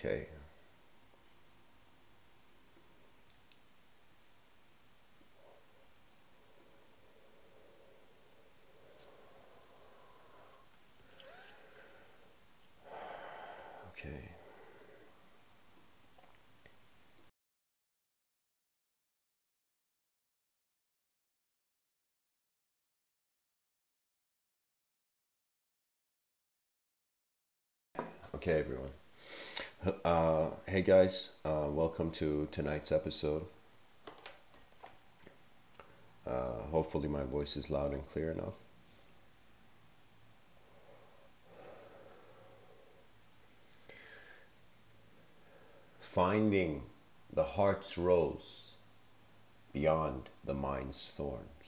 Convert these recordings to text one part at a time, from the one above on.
Okay. Okay. Okay, everyone. Uh, hey guys, uh, welcome to tonight's episode. Uh, hopefully, my voice is loud and clear enough. Finding the heart's rose beyond the mind's thorns.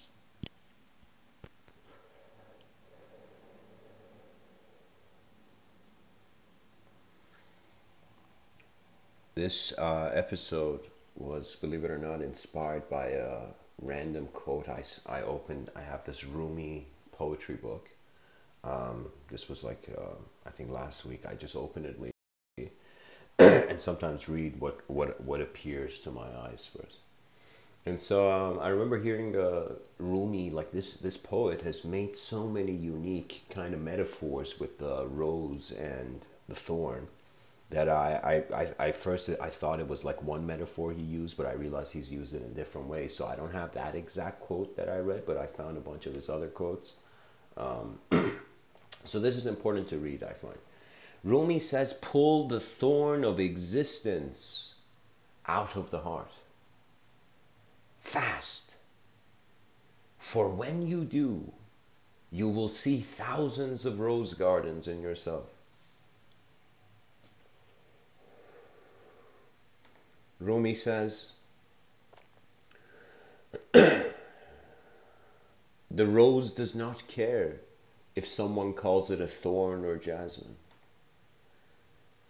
This uh, episode was, believe it or not, inspired by a random quote I, I opened. I have this Rumi poetry book. Um, this was like, uh, I think last week. I just opened it and sometimes read what, what, what appears to my eyes first. And so um, I remember hearing uh, Rumi, like this, this poet has made so many unique kind of metaphors with the rose and the thorn that I, I, I, first I thought it was like one metaphor he used, but I realized he's used it in different ways. So I don't have that exact quote that I read, but I found a bunch of his other quotes. Um, so this is important to read, I find. Rumi says, pull the thorn of existence out of the heart. Fast. For when you do, you will see thousands of rose gardens in yourself. Rumi says, the rose does not care if someone calls it a thorn or jasmine.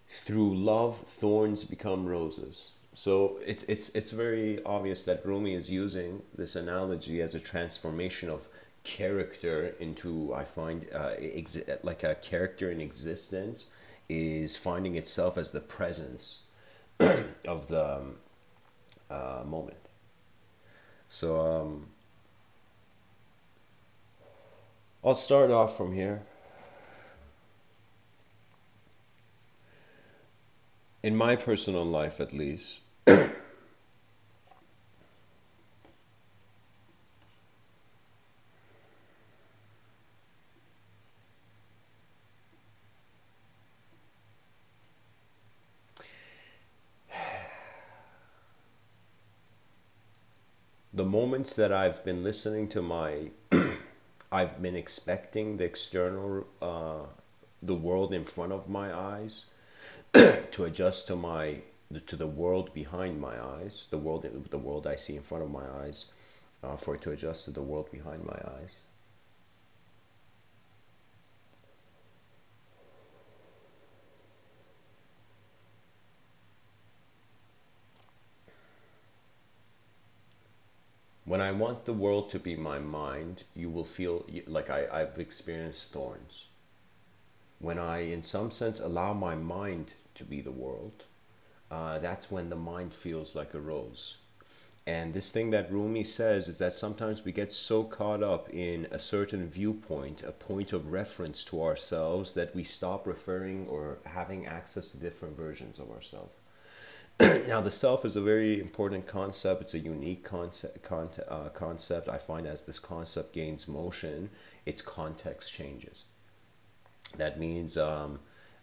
Through love, thorns become roses. So it's, it's, it's very obvious that Rumi is using this analogy as a transformation of character into, I find, uh, like a character in existence is finding itself as the presence of the um, uh, moment. So um, I'll start off from here. In my personal life, at least, that I've been listening to my, I've been expecting the external, uh, the world in front of my eyes to adjust to my to the world behind my eyes, the world the world I see in front of my eyes, uh, for it to adjust to the world behind my eyes. When I want the world to be my mind, you will feel like I, I've experienced thorns. When I, in some sense, allow my mind to be the world, uh, that's when the mind feels like a rose. And this thing that Rumi says is that sometimes we get so caught up in a certain viewpoint, a point of reference to ourselves, that we stop referring or having access to different versions of ourselves. now, the self is a very important concept. It's a unique concept. Con- uh, concept. I find as this concept gains motion, its context changes. That means um,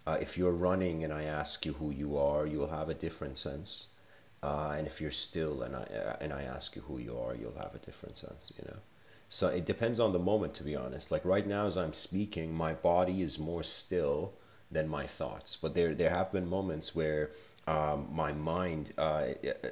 uh, if you're running and I ask you who you are, you'll have a different sense. Uh, and if you're still and I uh, and I ask you who you are, you'll have a different sense. You know. So it depends on the moment, to be honest. Like right now, as I'm speaking, my body is more still than my thoughts. But there there have been moments where um, my mind, uh,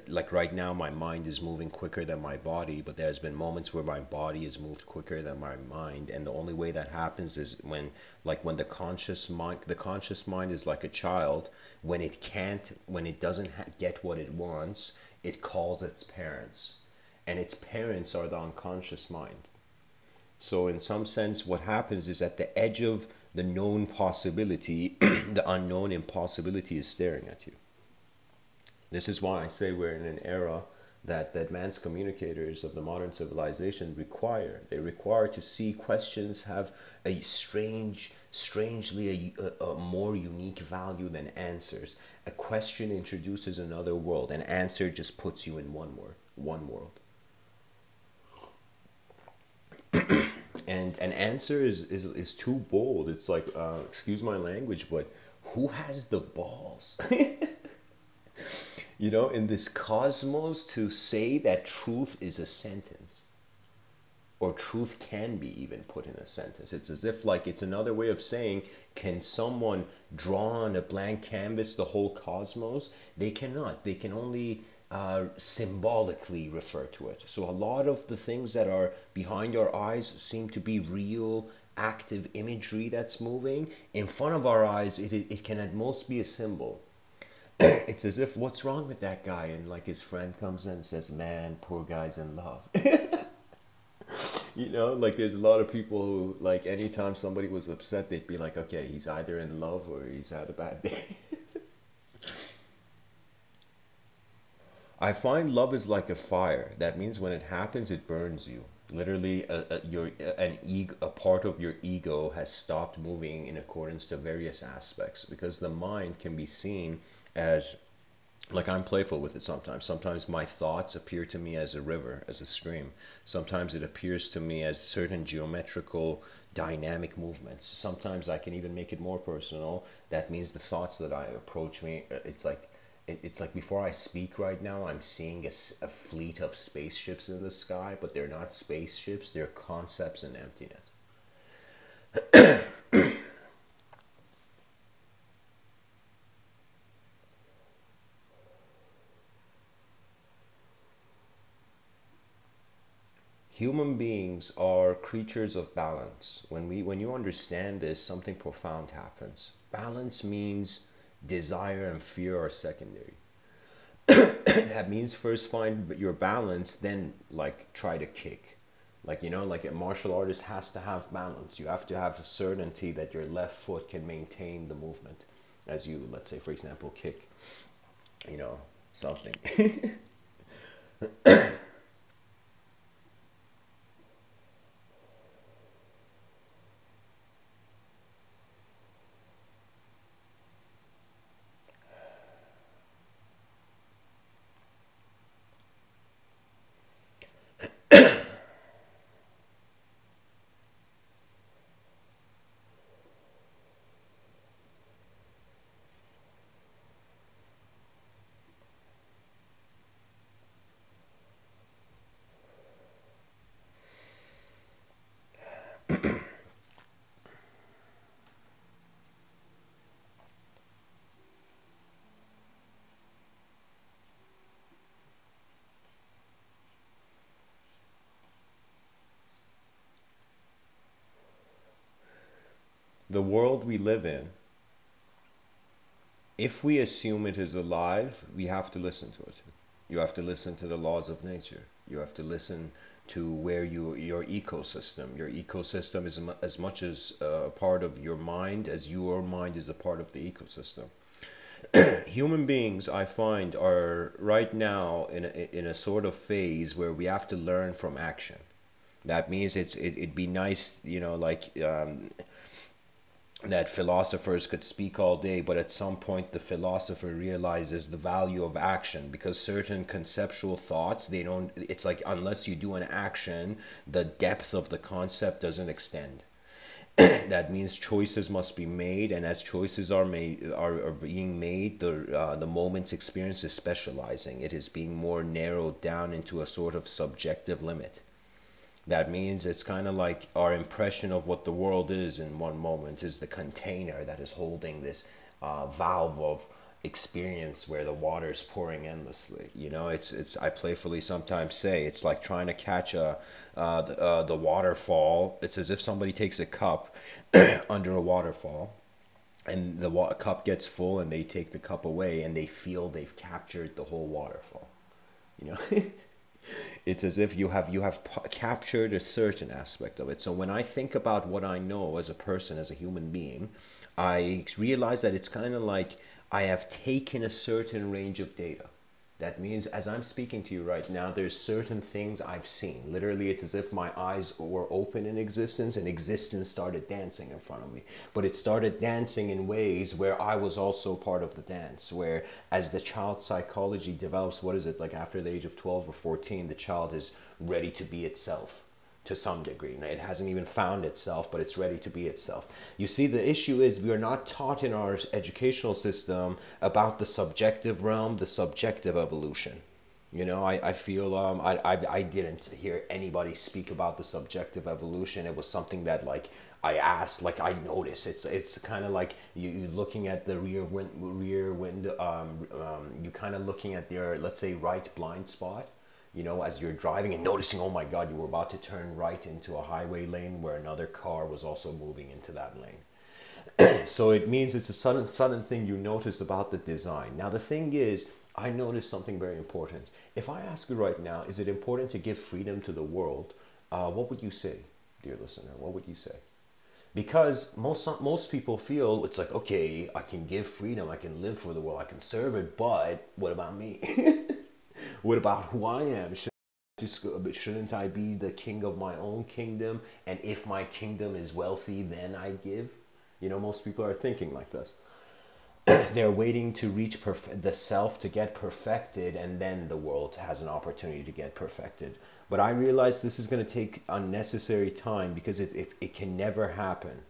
like right now, my mind is moving quicker than my body. But there's been moments where my body has moved quicker than my mind, and the only way that happens is when, like, when the conscious mind, the conscious mind is like a child. When it can't, when it doesn't ha- get what it wants, it calls its parents, and its parents are the unconscious mind. So, in some sense, what happens is at the edge of the known possibility, the unknown impossibility is staring at you. This is why I say we're in an era that the advanced communicators of the modern civilization require. They require to see questions have a strange, strangely a, a, more unique value than answers. A question introduces another world. An answer just puts you in one world. One world. and an answer is, is, is too bold. It's like, uh, excuse my language, but who has the balls? you know, in this cosmos to say that truth is a sentence or truth can be even put in a sentence. It's as if like it's another way of saying, can someone draw on a blank canvas the whole cosmos? They cannot. They can only uh, symbolically refer to it. So a lot of the things that are behind our eyes seem to be real, active imagery that's moving. In front of our eyes, it, it can at most be a symbol. it's as if, what's wrong with that guy? And like his friend comes in and says, man, poor guy's in love. you know, like there's a lot of people who, like, anytime somebody was upset, they'd be like, okay, he's either in love or he's had a bad day. I find love is like a fire. That means when it happens, it burns you. Literally, a, a, your an ego, a part of your ego has stopped moving in accordance to various aspects because the mind can be seen as like I'm playful with it sometimes. Sometimes my thoughts appear to me as a river, as a stream. Sometimes it appears to me as certain geometrical dynamic movements. Sometimes I can even make it more personal. That means the thoughts that I approach me, uh, it's like it's like before I speak right now, I'm seeing a, a fleet of spaceships in the sky, but they're not spaceships, they're concepts in emptiness. human beings are creatures of balance when we when you understand this something profound happens balance means desire and fear are secondary. that means first find your balance, then like try to kick. Like you know, like a martial artist has to have balance. You have to have a certainty that your left foot can maintain the movement as you, let's say, for example, kick. You know, something. the world we live in, if we assume it is alive, we have to listen to it. You have to listen to the laws of nature. You have to listen to where you your ecosystem. Your ecosystem is as much as a part of your mind as your mind is a part of the ecosystem. Human beings, I find, are right now in a, in a sort of phase where we have to learn from action. That means it's it, it'd be nice, you know, like um, that philosophers could speak all day, but at some point the philosopher realizes the value of action because certain conceptual thoughts, they don't, it's like unless you do an action, the depth of the concept doesn't extend. that means choices must be made, and as choices are made are, are being made, the uh, the moment's experience is specializing. It is being more narrowed down into a sort of subjective limit that means it's kind of like our impression of what the world is in one moment is the container that is holding this uh, valve of experience where the water is pouring endlessly you know? It's it's i playfully sometimes say it's like trying to catch a uh, the, uh, the waterfall. It's as if somebody takes a cup under a waterfall and the wa- cup gets full and they take the cup away and they feel they've captured the whole waterfall you know it's as if you have you have captured a certain aspect of it. So when i think about what i know as a person as a human being i realize that it's kind of like i have taken a certain range of data that means as I'm speaking to you right now, there's certain things I've seen. Literally, it's as if my eyes were open in existence and existence started dancing in front of me. But it started dancing in ways where I was also part of the dance, where as the child psychology develops, what is it, like after the age of 12 or 14, the child is ready to be itself to some degree. It hasn't even found itself, but it's ready to be itself. You see, the issue is we are not taught in our educational system about the subjective realm, the subjective evolution. You know, I, I feel um, I, I, I didn't hear anybody speak about the subjective evolution. It was something that like I asked, like I noticed. It's it's kind of like you, you looking at the rear wind, rear window. Um, um, you kind of looking at your let's say right blind spot you know, as you're driving and noticing, oh my God, you were about to turn right into a highway lane where another car was also moving into that lane. so it means it's a sudden, sudden thing you notice about the design. Now, the thing is, I noticed something very important. If I ask you right now, is it important to give freedom to the world? Uh, what would you say, dear listener? What would you say? Because most most people feel it's like okay, I can give freedom, I can live for the world, I can serve it, but what about me? What about who I am? Shouldn't I be the king of my own kingdom? And if my kingdom is wealthy, then I give. You know, most people are thinking like this. They're waiting to reach the self to get perfected, and then the world has an opportunity to get perfected. But I realize this is going to take unnecessary time because it, it, it can never happen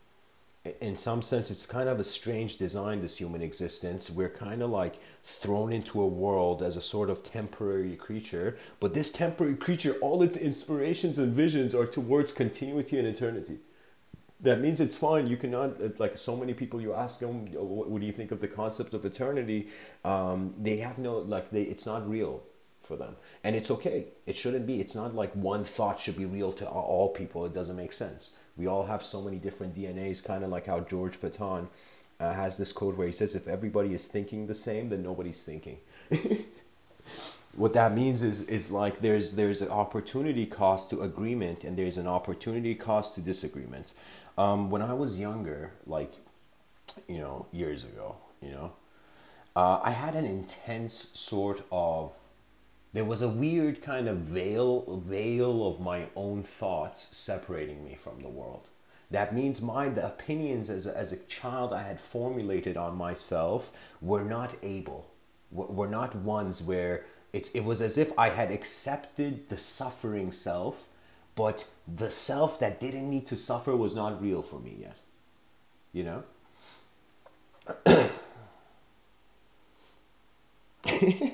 in some sense it's kind of a strange design this human existence. We're kind of like thrown into a world as a sort of temporary creature but this temporary creature all its inspirations and visions are towards continuity and eternity. That means it's fine. You cannot like so many people you ask them what, what do you think of the concept of eternity? Um, they have no like they it's not real for them. And it's okay. It shouldn't be. It's not like one thought should be real to all people. It doesn't make sense we all have so many different DNAs, kind of like how George Patton uh, has this quote where he says, if everybody is thinking the same, then nobody's thinking. what that means is is like there's there's an opportunity cost to agreement and there's an opportunity cost to disagreement. Um, when I was younger, like you know years ago, you know, uh, I had an intense sort of there was a weird kind of veil veil of my own thoughts separating me from the world. That means my the opinions as a, as a child i had formulated on myself were not able were not ones where it's, it was as if i had accepted the suffering self but the self that didn't need to suffer was not real for me yet you know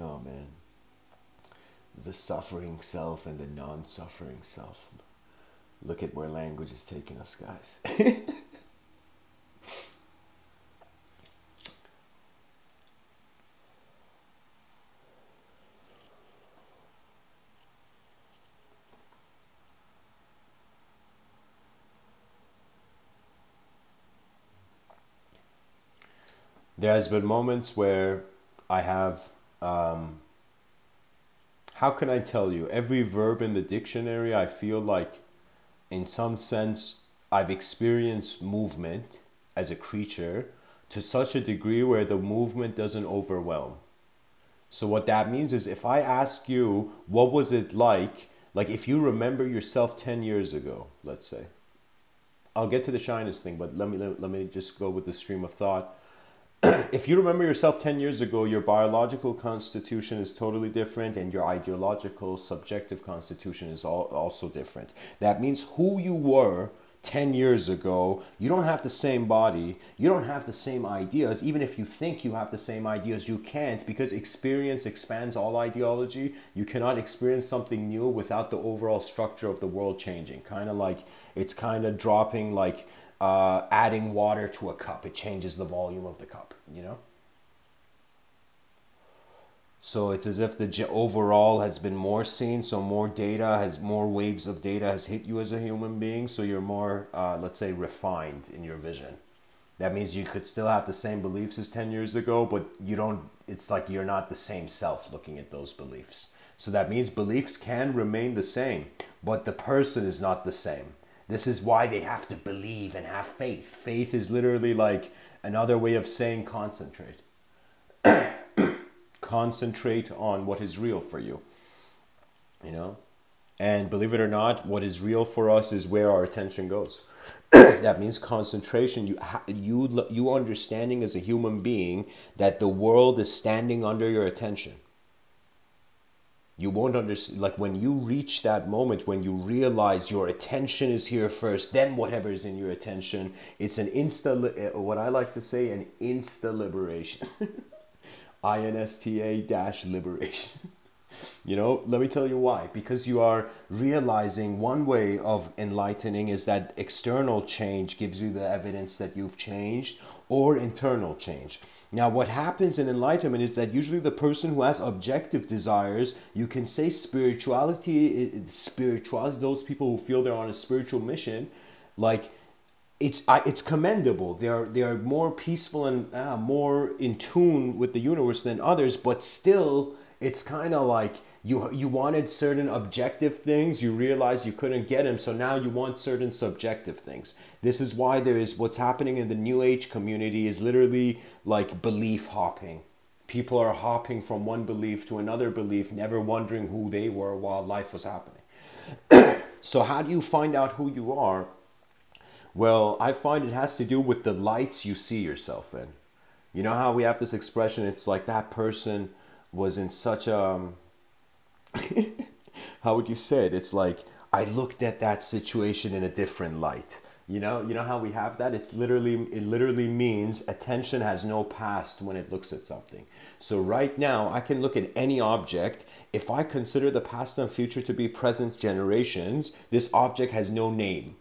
Oh man. The suffering self and the non suffering self. Look at where language is taking us, guys. There's been moments where I have um, how can I tell you? Every verb in the dictionary, I feel like, in some sense, I've experienced movement as a creature to such a degree where the movement doesn't overwhelm. So, what that means is if I ask you, what was it like? Like, if you remember yourself 10 years ago, let's say, I'll get to the shyness thing, but let me, let, let me just go with the stream of thought. if you remember yourself 10 years ago, your biological constitution is totally different and your ideological, subjective constitution is all, also different. That means who you were 10 years ago, you don't have the same body, you don't have the same ideas. Even if you think you have the same ideas, you can't because experience expands all ideology. You cannot experience something new without the overall structure of the world changing. Kind of like it's kind of dropping like uh, adding water to a cup. It changes the volume of the cup, you know? So it's as if the overall has been more seen, so more data has more waves of data has hit you as a human being, so you're more, uh, let's say, refined in your vision. That means you could still have the same beliefs as 10 years ago, but you don't, it's like you're not the same self looking at those beliefs. So that means beliefs can remain the same, but the person is not the same. This is why they have to believe and have faith. Faith is literally like another way of saying concentrate. concentrate on what is real for you. You know? And believe it or not, what is real for us is where our attention goes. that means concentration. You, you, you understanding as a human being that the world is standing under your attention you won't understand like when you reach that moment when you realize your attention is here first then whatever is in your attention it's an insta uh, what i like to say an insta liberation insta dash liberation. You know let me tell you why. Because you are realizing one way of enlightening is that external change gives you the evidence that you've changed or internal change now, what happens in enlightenment is that usually the person who has objective desires, you can say spirituality, spirituality, those people who feel they're on a spiritual mission, like it's it's commendable. They are they are more peaceful and uh, more in tune with the universe than others, but still, it's kind of like you you wanted certain objective things you realized you couldn't get them so now you want certain subjective things. This is why there is what's happening in the new age community is literally like belief hopping. People are hopping from one belief to another belief never wondering who they were while life was happening. So how do you find out who you are? Well i find it has to do with the lights you see yourself in. You know how we have this expression it's like that person was in such a um, how would you say it? It's like I looked at that situation in a different light. You know, you know how we have that? It's literally it literally means attention has no past when it looks at something. So right now I can look at any object. If I consider the past and future to be present generations, this object has no name.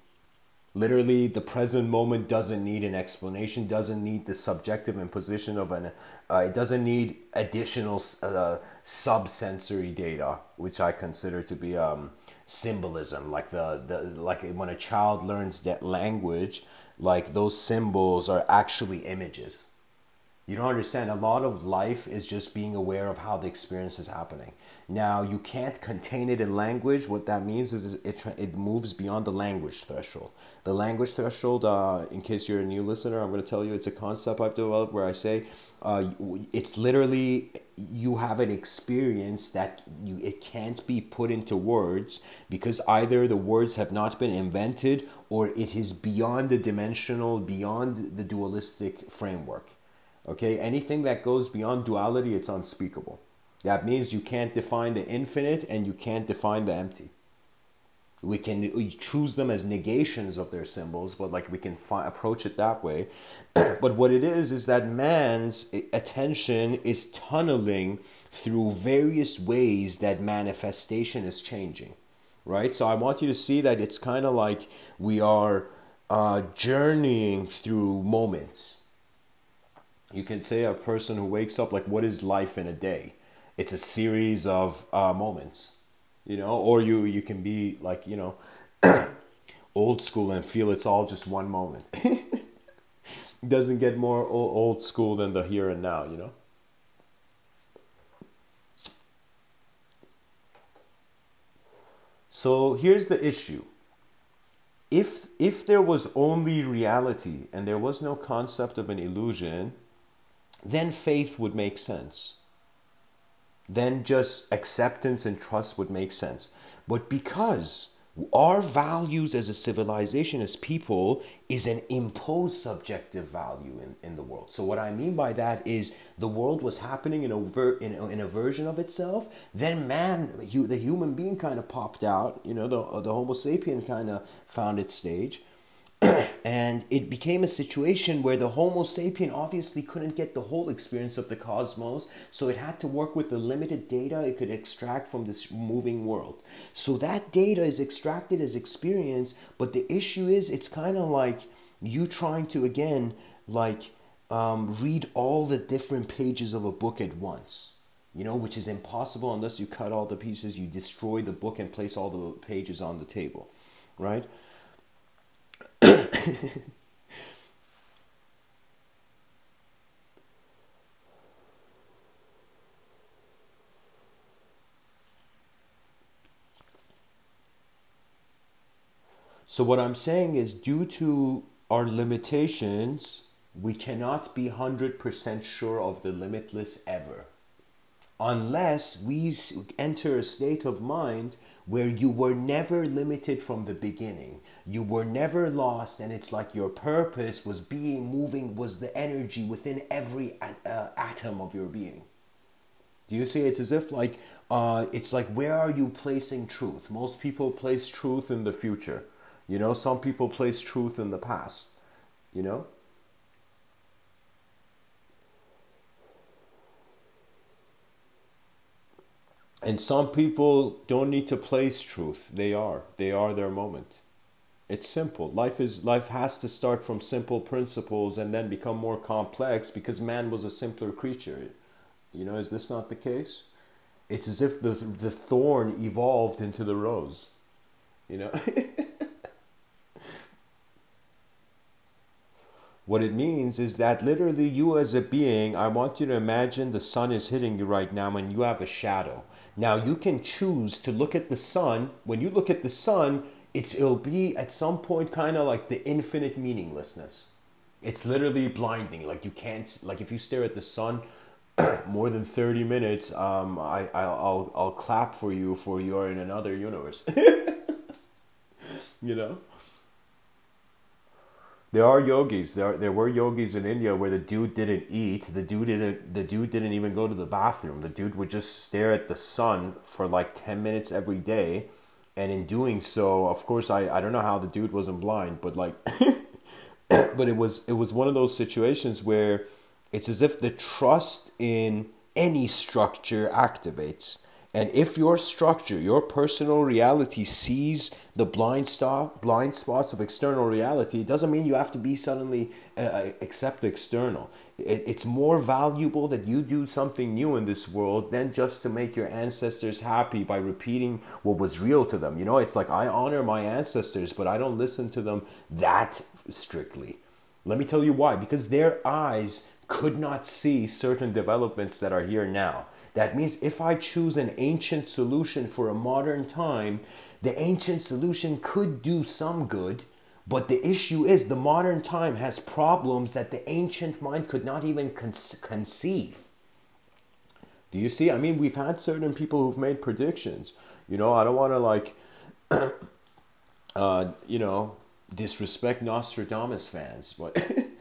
Literally, the present moment doesn't need an explanation, doesn't need the subjective imposition of an, uh, it doesn't need additional uh, subsensory data, which I consider to be um, symbolism. Like the, the like when a child learns that language, like those symbols are actually images. You don't understand. A lot of life is just being aware of how the experience is happening. Now, you can't contain it in language. What that means is it, it moves beyond the language threshold. The language threshold, uh, in case you're a new listener, I'm going to tell you it's a concept I've developed where I say uh, it's literally you have an experience that you, it can't be put into words because either the words have not been invented or it is beyond the dimensional, beyond the dualistic framework. Okay, anything that goes beyond duality, it's unspeakable. That means you can't define the infinite and you can't define the empty. We can we choose them as negations of their symbols, but like we can approach it that way. but what it is is that man's attention is tunneling through various ways that manifestation is changing, right? So I want you to see that it's kind of like we are uh, journeying through moments. You can say a person who wakes up like, what is life in a day? It's a series of uh, moments you know or you you can be like you know old school and feel it's all just one moment. Doesn't get more old school than the here and now you know? So here's the issue. If if there was only reality and there was no concept of an illusion then faith would make sense then just acceptance and trust would make sense. But because our values as a civilization, as people, is an imposed subjective value in, in the world. So, what I mean by that is the world was happening in a, ver- in, a, in a version of itself, then man, the human being kind of popped out, you know, the, the Homo sapien kind of found its stage. And it became a situation where the Homo sapien obviously couldn't get the whole experience of the cosmos, so it had to work with the limited data it could extract from this moving world. So that data is extracted as experience, but the issue is it's kind of like you trying to again like um, read all the different pages of a book at once. You know, which is impossible unless you cut all the pieces, you destroy the book and place all the pages on the table, right? so what I'm saying is due to our limitations, we cannot be 100% sure of the limitless ever. Unless we enter a state of mind where you were never limited from the beginning. You were never lost, and it's like your purpose was being moving, was the energy within every uh, atom of your being. Do you see? It's as if like uh, it's like where are you placing truth? Most people place truth in the future. You know, some people place truth in the past. You know. And some people don't need to place truth. They are. They are their moment. It's simple. Life is life has to start from simple principles and then become more complex because man was a simpler creature. You know, is this not the case? It's as if the the thorn evolved into the rose. You know? What it means is that literally you as a being, I want you to imagine the sun is hitting you right now and you have a shadow. Now you can choose to look at the sun. When you look at the sun, it's it'll be at some point kind of like the infinite meaninglessness. It's literally blinding. Like you can't like if you stare at the sun more than 30 minutes, um, I, I'll, I'll, I'll clap for you for you're in another universe. you know? There are yogis. There, there were yogis in India where the dude didn't eat. The dude didn't. The dude didn't even go to the bathroom. The dude would just stare at the sun for like ten minutes every day, and in doing so, of course, I, I don't know how the dude wasn't blind, but like, but it was it was one of those situations where it's as if the trust in any structure activates and if your structure, your personal reality sees the blind stop, blind spots of external reality, it doesn't mean you have to be suddenly uh, uh, accept external. It, it's more valuable that you do something new in this world than just to make your ancestors happy by repeating what was real to them. You know, it's like I honor my ancestors, but I don't listen to them that strictly. Let me tell you why. Because their eyes could not see certain developments that are here now. That means if I choose an ancient solution for a modern time, the ancient solution could do some good, but the issue is the modern time has problems that the ancient mind could not even conceive. Do you see? I mean, we've had certain people who've made predictions. You know, I don't want to like, uh, you know, disrespect Nostradamus fans, but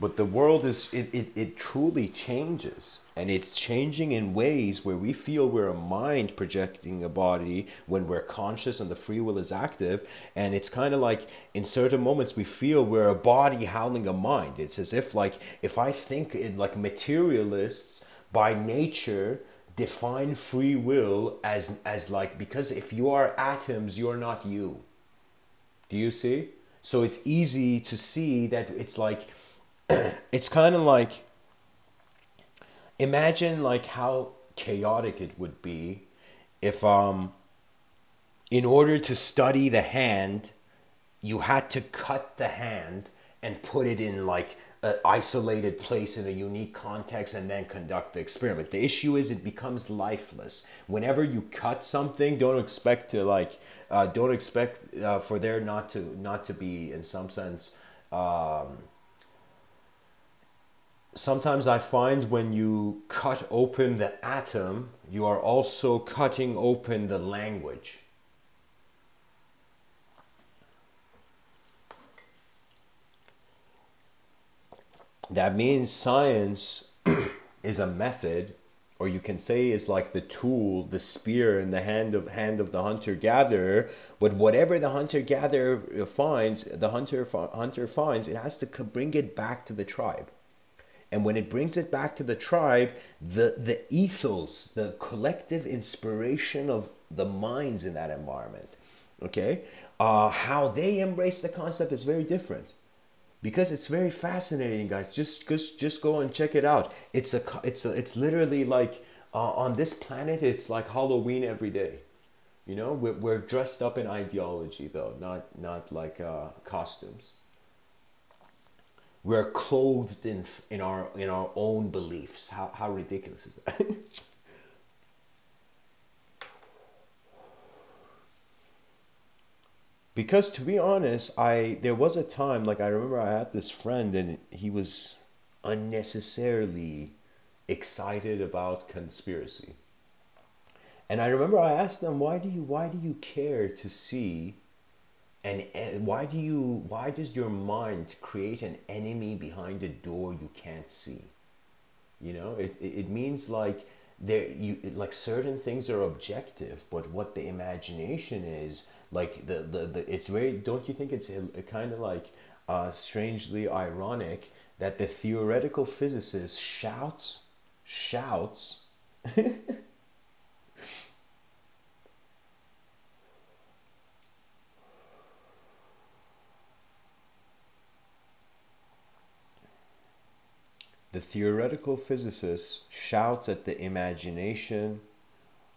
but the world is it, it, it truly changes and it's changing in ways where we feel we're a mind projecting a body when we're conscious and the free will is active. And it's kind of like in certain moments we feel we're a body howling a mind. It's as if like if i think in like materialists by nature define free will as as like because if you are atoms you're not you. Do you see? So it's easy to see that it's like it's kind of like imagine like how chaotic it would be if um in order to study the hand you had to cut the hand and put it in like an isolated place in a unique context and then conduct the experiment. The issue is it becomes lifeless. Whenever you cut something, don't expect to like, uh, don't expect uh, for there not to not to be in some sense um, sometimes I find when you cut open the atom, you are also cutting open the language. That means science is a method, or you can say is like the tool, the spear in the hand of hand of the hunter gatherer. But whatever the hunter gatherer finds, the hunter hunter finds, it has to bring it back to the tribe. And when it brings it back to the tribe, the, the ethos, the collective inspiration of the minds in that environment, okay, uh, how they embrace the concept is very different. Because it's very fascinating, guys. Just, just, just go and check it out. It's a, it's a, it's literally like uh, on this planet. It's like Halloween every day. You know, we're, we're dressed up in ideology, though, not, not like uh, costumes we're clothed in in our in our own beliefs. How, how ridiculous is that? Because to be honest i there was a time like i remember i had this friend and he was unnecessarily excited about conspiracy. And i remember i asked him why do you why do you care to see and eh, why do you why does your mind create an enemy behind a door you can't see? You know it, it means like there you like certain things are objective but what the imagination is like the the, the it's very don't you think it's eh, eh, a, a kind of like uh, strangely ironic that the theoretical physicist shouts shouts The theoretical physicist shouts at the imagination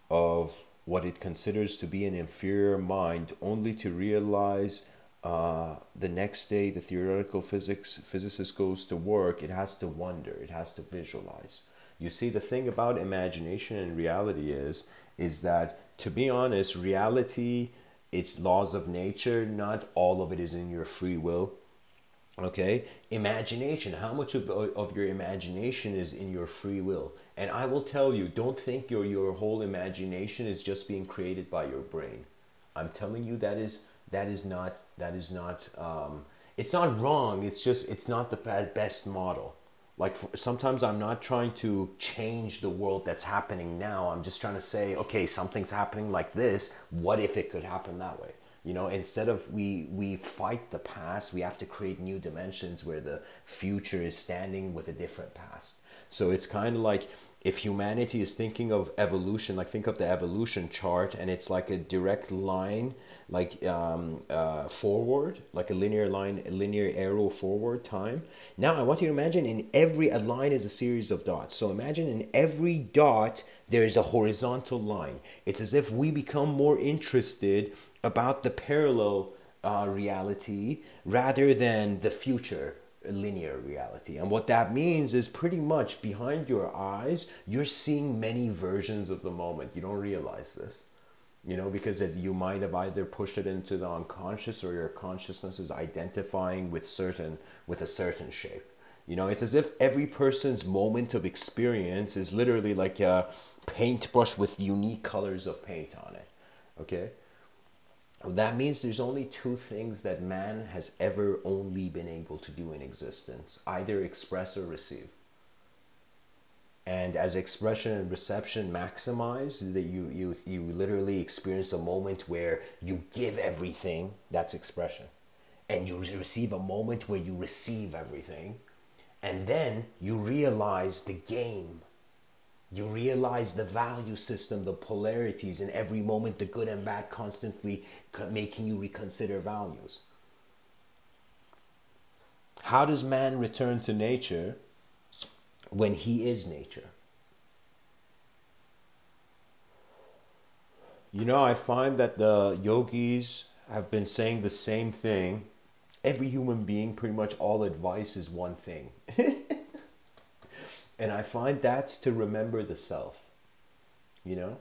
of what it considers to be an inferior mind only to realize uh, the next day the theoretical physics physicist goes to work it has to wonder it has to visualize. You see the thing about imagination and reality is is that to be honest reality it's laws of nature not all of it is in your free will okay? Imagination. How much of, of your imagination is in your free will? And i will tell you don't think your your whole imagination is just being created by your brain. I'm telling you that is that is not that is not um, it's not wrong. It's just it's not the best model. Like for, sometimes i'm not trying to change the world that's happening now. I'm just trying to say okay something's happening like this. What if it could happen that way you know instead of we we fight the past we have to create new dimensions where the future is standing with a different past. So it's kind of like if humanity is thinking of evolution like think of the evolution chart and it's like a direct line like um, uh, forward like a linear line a linear arrow forward time. Now i want you to imagine in every a line is a series of dots. So imagine in every dot there is a horizontal line. It's as if we become more interested about the parallel uh, reality rather than the future linear reality. And what that means is pretty much behind your eyes, you're seeing many versions of the moment. You don't realize this. You know, because it, you might have either pushed it into the unconscious or your consciousness is identifying with certain with a certain shape. You know, it's as if every person's moment of experience is literally like a paintbrush with unique colors of paint on it. Okay? That means there's only two things that man has ever only been able to do in existence either express or receive. And as expression and reception maximize that you you you literally experience a moment where you give everything that's expression. And you receive a moment where you receive everything. And then you realize the game you realize the value system, the polarities in every moment, the good and bad, constantly making you reconsider values. How does man return to nature when he is nature? You know, I find that the yogis have been saying the same thing. Every human being, pretty much all advice is one thing. And I find that's to remember the self. You know?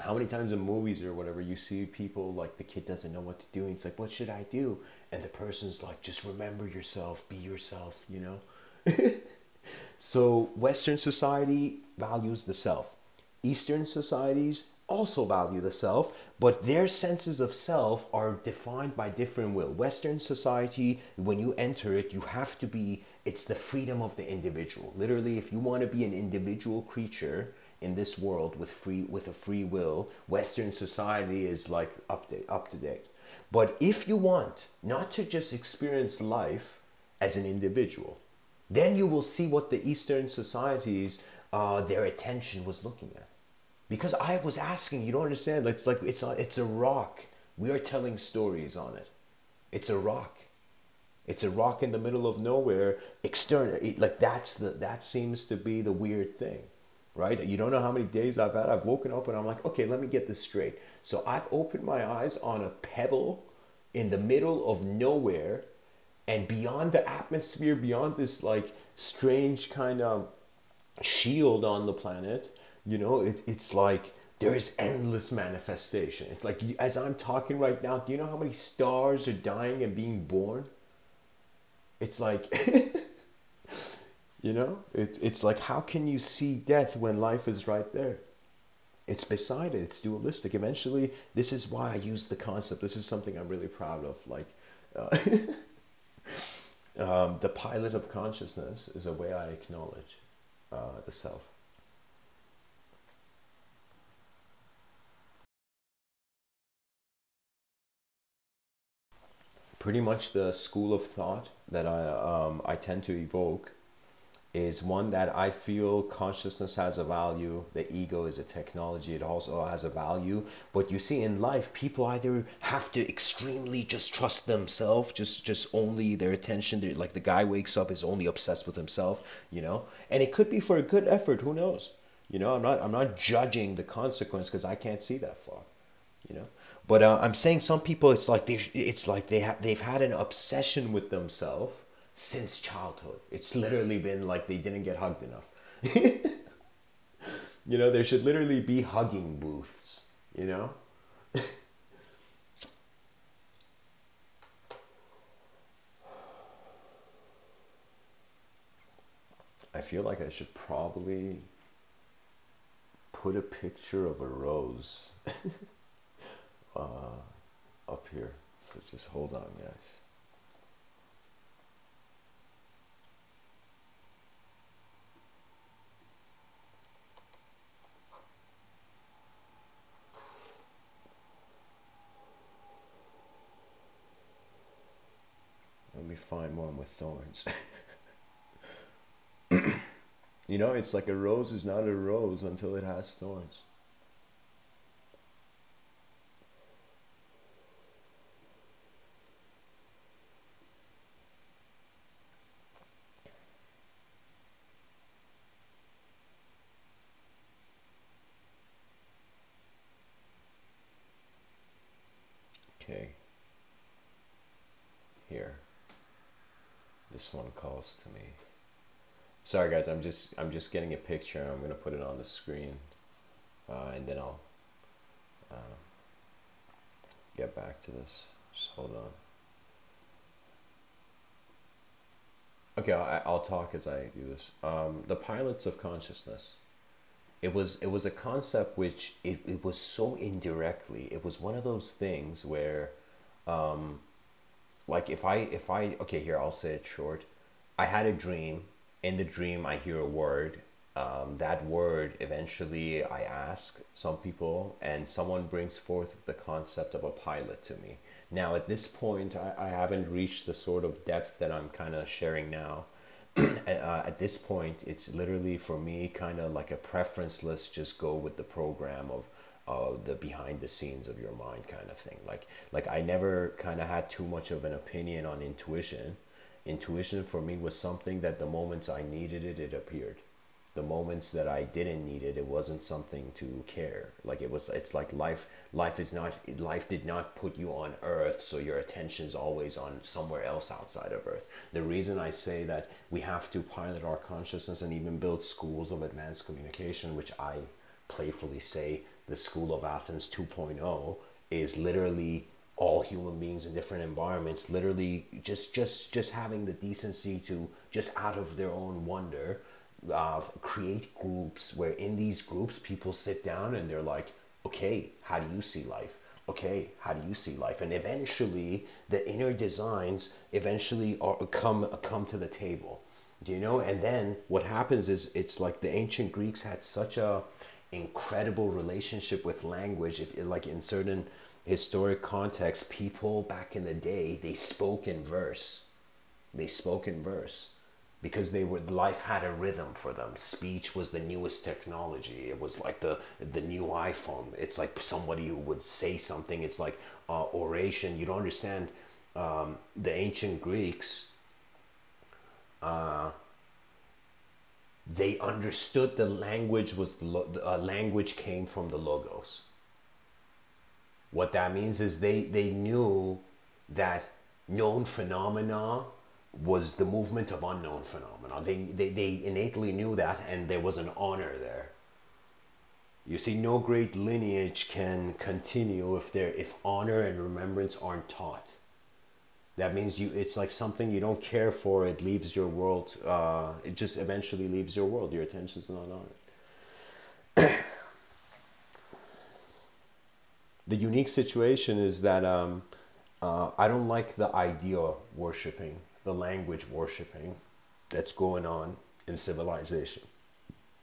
How many times in movies or whatever you see people like the kid doesn't know what to do and it's like, what should I do? And the person's like, just remember yourself, be yourself, you know? so Western society values the self. Eastern societies also value the self, but their senses of self are defined by different will. Western society, when you enter it, you have to be, it's the freedom of the individual. Literally, if you want to be an individual creature in this world with free with a free will, Western society is like up to, up to date. But if you want not to just experience life as an individual, then you will see what the Eastern societies, uh, their attention was looking at because I was asking, you don't understand. It's like it's a, it's a rock. We are telling stories on it. It's a rock. It's a rock in the middle of nowhere. External, like that's the that seems to be the weird thing, right? You don't know how many days I've had. I've woken up and I'm like, okay, let me get this straight. So I've opened my eyes on a pebble in the middle of nowhere, and beyond the atmosphere, beyond this like strange kind of shield on the planet you know, it, it's like there is endless manifestation. It's like as I'm talking right now, do you know how many stars are dying and being born? It's like you know, it's it's like how can you see death when life is right there? It's beside it. It's dualistic. Eventually, this is why I use the concept. This is something I'm really proud of. Like, uh, um, the pilot of consciousness is a way I acknowledge uh, the self. Pretty much the school of thought that I um, I tend to evoke is one that I feel consciousness has a value. The ego is a technology; it also has a value. But you see, in life, people either have to extremely just trust themselves, just just only their attention. Like the guy wakes up is only obsessed with himself, you know. And it could be for a good effort. Who knows? You know, I'm not I'm not judging the consequence because I can't see that far. You know but uh, I'm saying some people, it's like they, it's like they have, they've had an obsession with themselves since childhood. It's literally been like they didn't get hugged enough. you know, there should literally be hugging booths. You know. I feel like I should probably put a picture of a rose. uh, up here. So just hold on, guys. Let me find one with thorns. you know, it's like a rose is not a rose until it has thorns. Okay. Here. This one calls to me. Sorry guys, I'm just I'm just getting a picture. I'm gonna put it on the screen, uh, and then I'll uh, get back to this. Just hold on. Okay, I'll, I'll talk as I do this. Um, the pilots of consciousness it was it was a concept which it, it was so indirectly it was one of those things where um like if i if i okay here i'll say it short. I had a dream. In the dream i hear a word. Um, that word eventually i ask some people and someone brings forth the concept of a pilot to me. Now at this point i, I haven't reached the sort of depth that i'm kind of sharing now. Uh, at this point, it's literally for me kind of like a preference list. Just go with the program of uh, the behind the scenes of your mind kind of thing. Like like I never kind of had too much of an opinion on intuition. Intuition for me was something that the moments I needed it, it appeared the moments that I didn't need it, it wasn't something to care. Like it was, it's like life. Life is not. Life did not put you on Earth, so your attention is always on somewhere else outside of Earth. The reason I say that we have to pilot our consciousness and even build schools of advanced communication, which I playfully say the School of Athens 2.0 is literally all human beings in different environments literally just just just having the decency to just out of their own wonder uh, create groups where in these groups people sit down and they're like, okay, how do you see life? Okay, how do you see life? And eventually, the inner designs eventually are, come come to the table. Do you know? And then what happens is it's like the ancient Greeks had such a incredible relationship with language. If like in certain historic contexts, people back in the day they spoke in verse. They spoke in verse because they were life had a rhythm for them. Speech was the newest technology. It was like the the new iphone. It's like somebody who would say something. It's like uh, oration. You don't understand um, the ancient greeks uh, they understood the language was the uh, language came from the logos what that means is they they knew that known phenomena was the movement of unknown phenomena. They, they, they innately knew that, and there was an honor there. You see, no great lineage can continue if there if honor and remembrance aren't taught. That means you it's like something you don't care for. It leaves your world. Uh, it just eventually leaves your world. Your attention's not on it. the unique situation is that um, uh, I don't like the idea worshiping, the language worshiping that's going on in civilization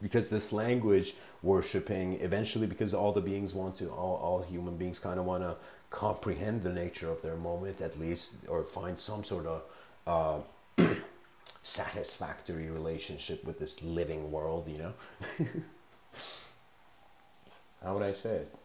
because this language worshiping eventually because all the beings want to all, all human beings kind of want to comprehend the nature of their moment at least or find some sort of uh, satisfactory relationship with this living world you know? How would i say it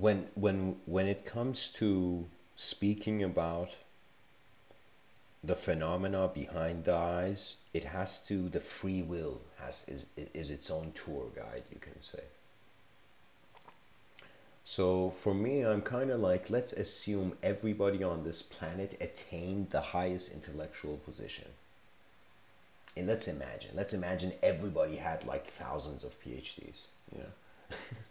when when when it comes to speaking about the phenomena behind the eyes, it has to the free will has is is its own tour guide, you can say. So for me, I'm kind of like, let's assume everybody on this planet attained the highest intellectual position. And let's imagine, let's imagine everybody had like thousands of PhDs, you know.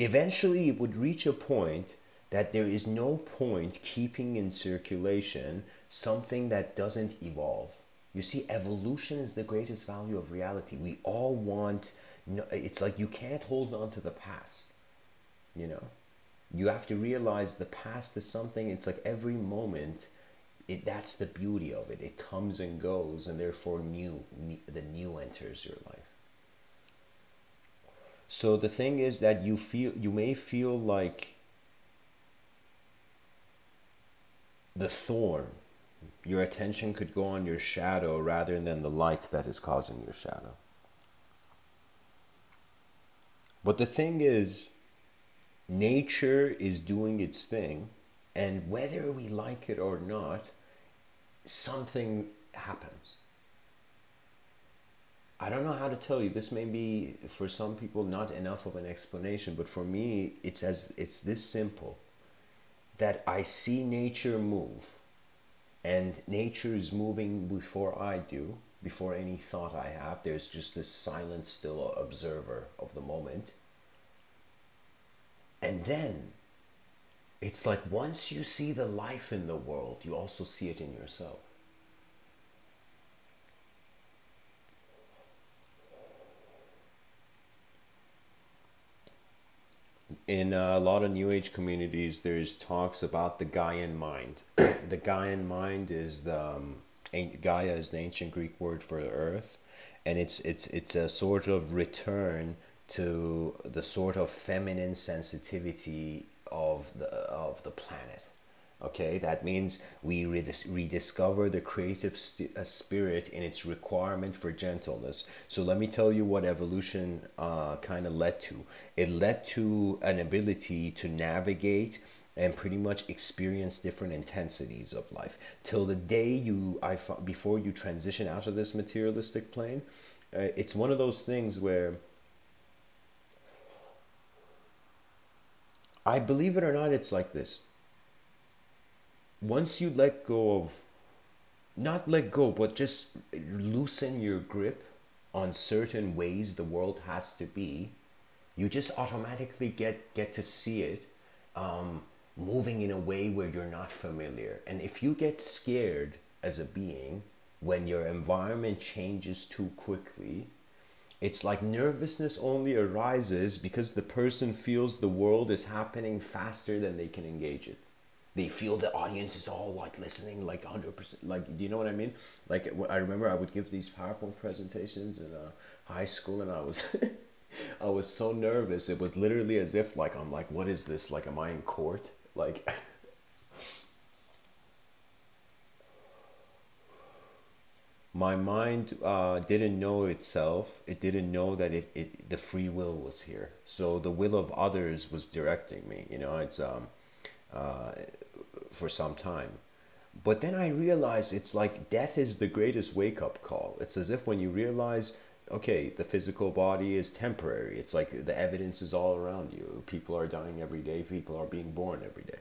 eventually it would reach a point that there is no point keeping in circulation something that doesn't evolve. You see, evolution is the greatest value of reality. We all want, it's like you can't hold on to the past, you know? You have to realize the past is something, it's like every moment, it, that's the beauty of it. It comes and goes, and therefore new, the new enters your life. So the thing is that you feel you may feel like the thorn. Your attention could go on your shadow rather than the light that is causing your shadow. But the thing is, nature is doing its thing, and whether we like it or not, something happens. I don't know how to tell you. This may be for some people not enough of an explanation, but for me, it's as it's this simple that I see nature move, and nature is moving before I do, before any thought I have. There's just this silent, still observer of the moment. And then it's like once you see the life in the world, you also see it in yourself. In a lot of new age communities there's talks about the gaian mind. The gaian mind is the um, gaia is the ancient greek word for earth and it's it's it's a sort of return to the sort of feminine sensitivity of the of the planet okay that means we redis rediscover the creative uh, spirit in its requirement for gentleness. So let me tell you what evolution uh, kind of led to. It led to an ability to navigate and pretty much experience different intensities of life. Till the day you I before you transition out of this materialistic plane uh, it's one of those things where I believe it or not it's like this once you let go of not let go but just loosen your grip on certain ways the world has to be you just automatically get get to see it um, moving in a way where you're not familiar and if you get scared as a being when your environment changes too quickly It's like nervousness only arises because the person feels the world is happening faster than they can engage it. They feel the audience is all like listening, like 100%. Like, do you know what I mean? Like, I remember I would give these PowerPoint presentations in uh, high school, and I was. I was so nervous. It was literally as if like I'm like, what is this? Like, am I in court? Like, my mind uh, didn't know itself it didn't know that it, it the free will was here so the will of others was directing me you know it's um uh, for some time. But then i realized it's like death is the greatest wake up call. It's as if when you realize okay the physical body is temporary. It's like the evidence is all around you. People are dying every day. People are being born every day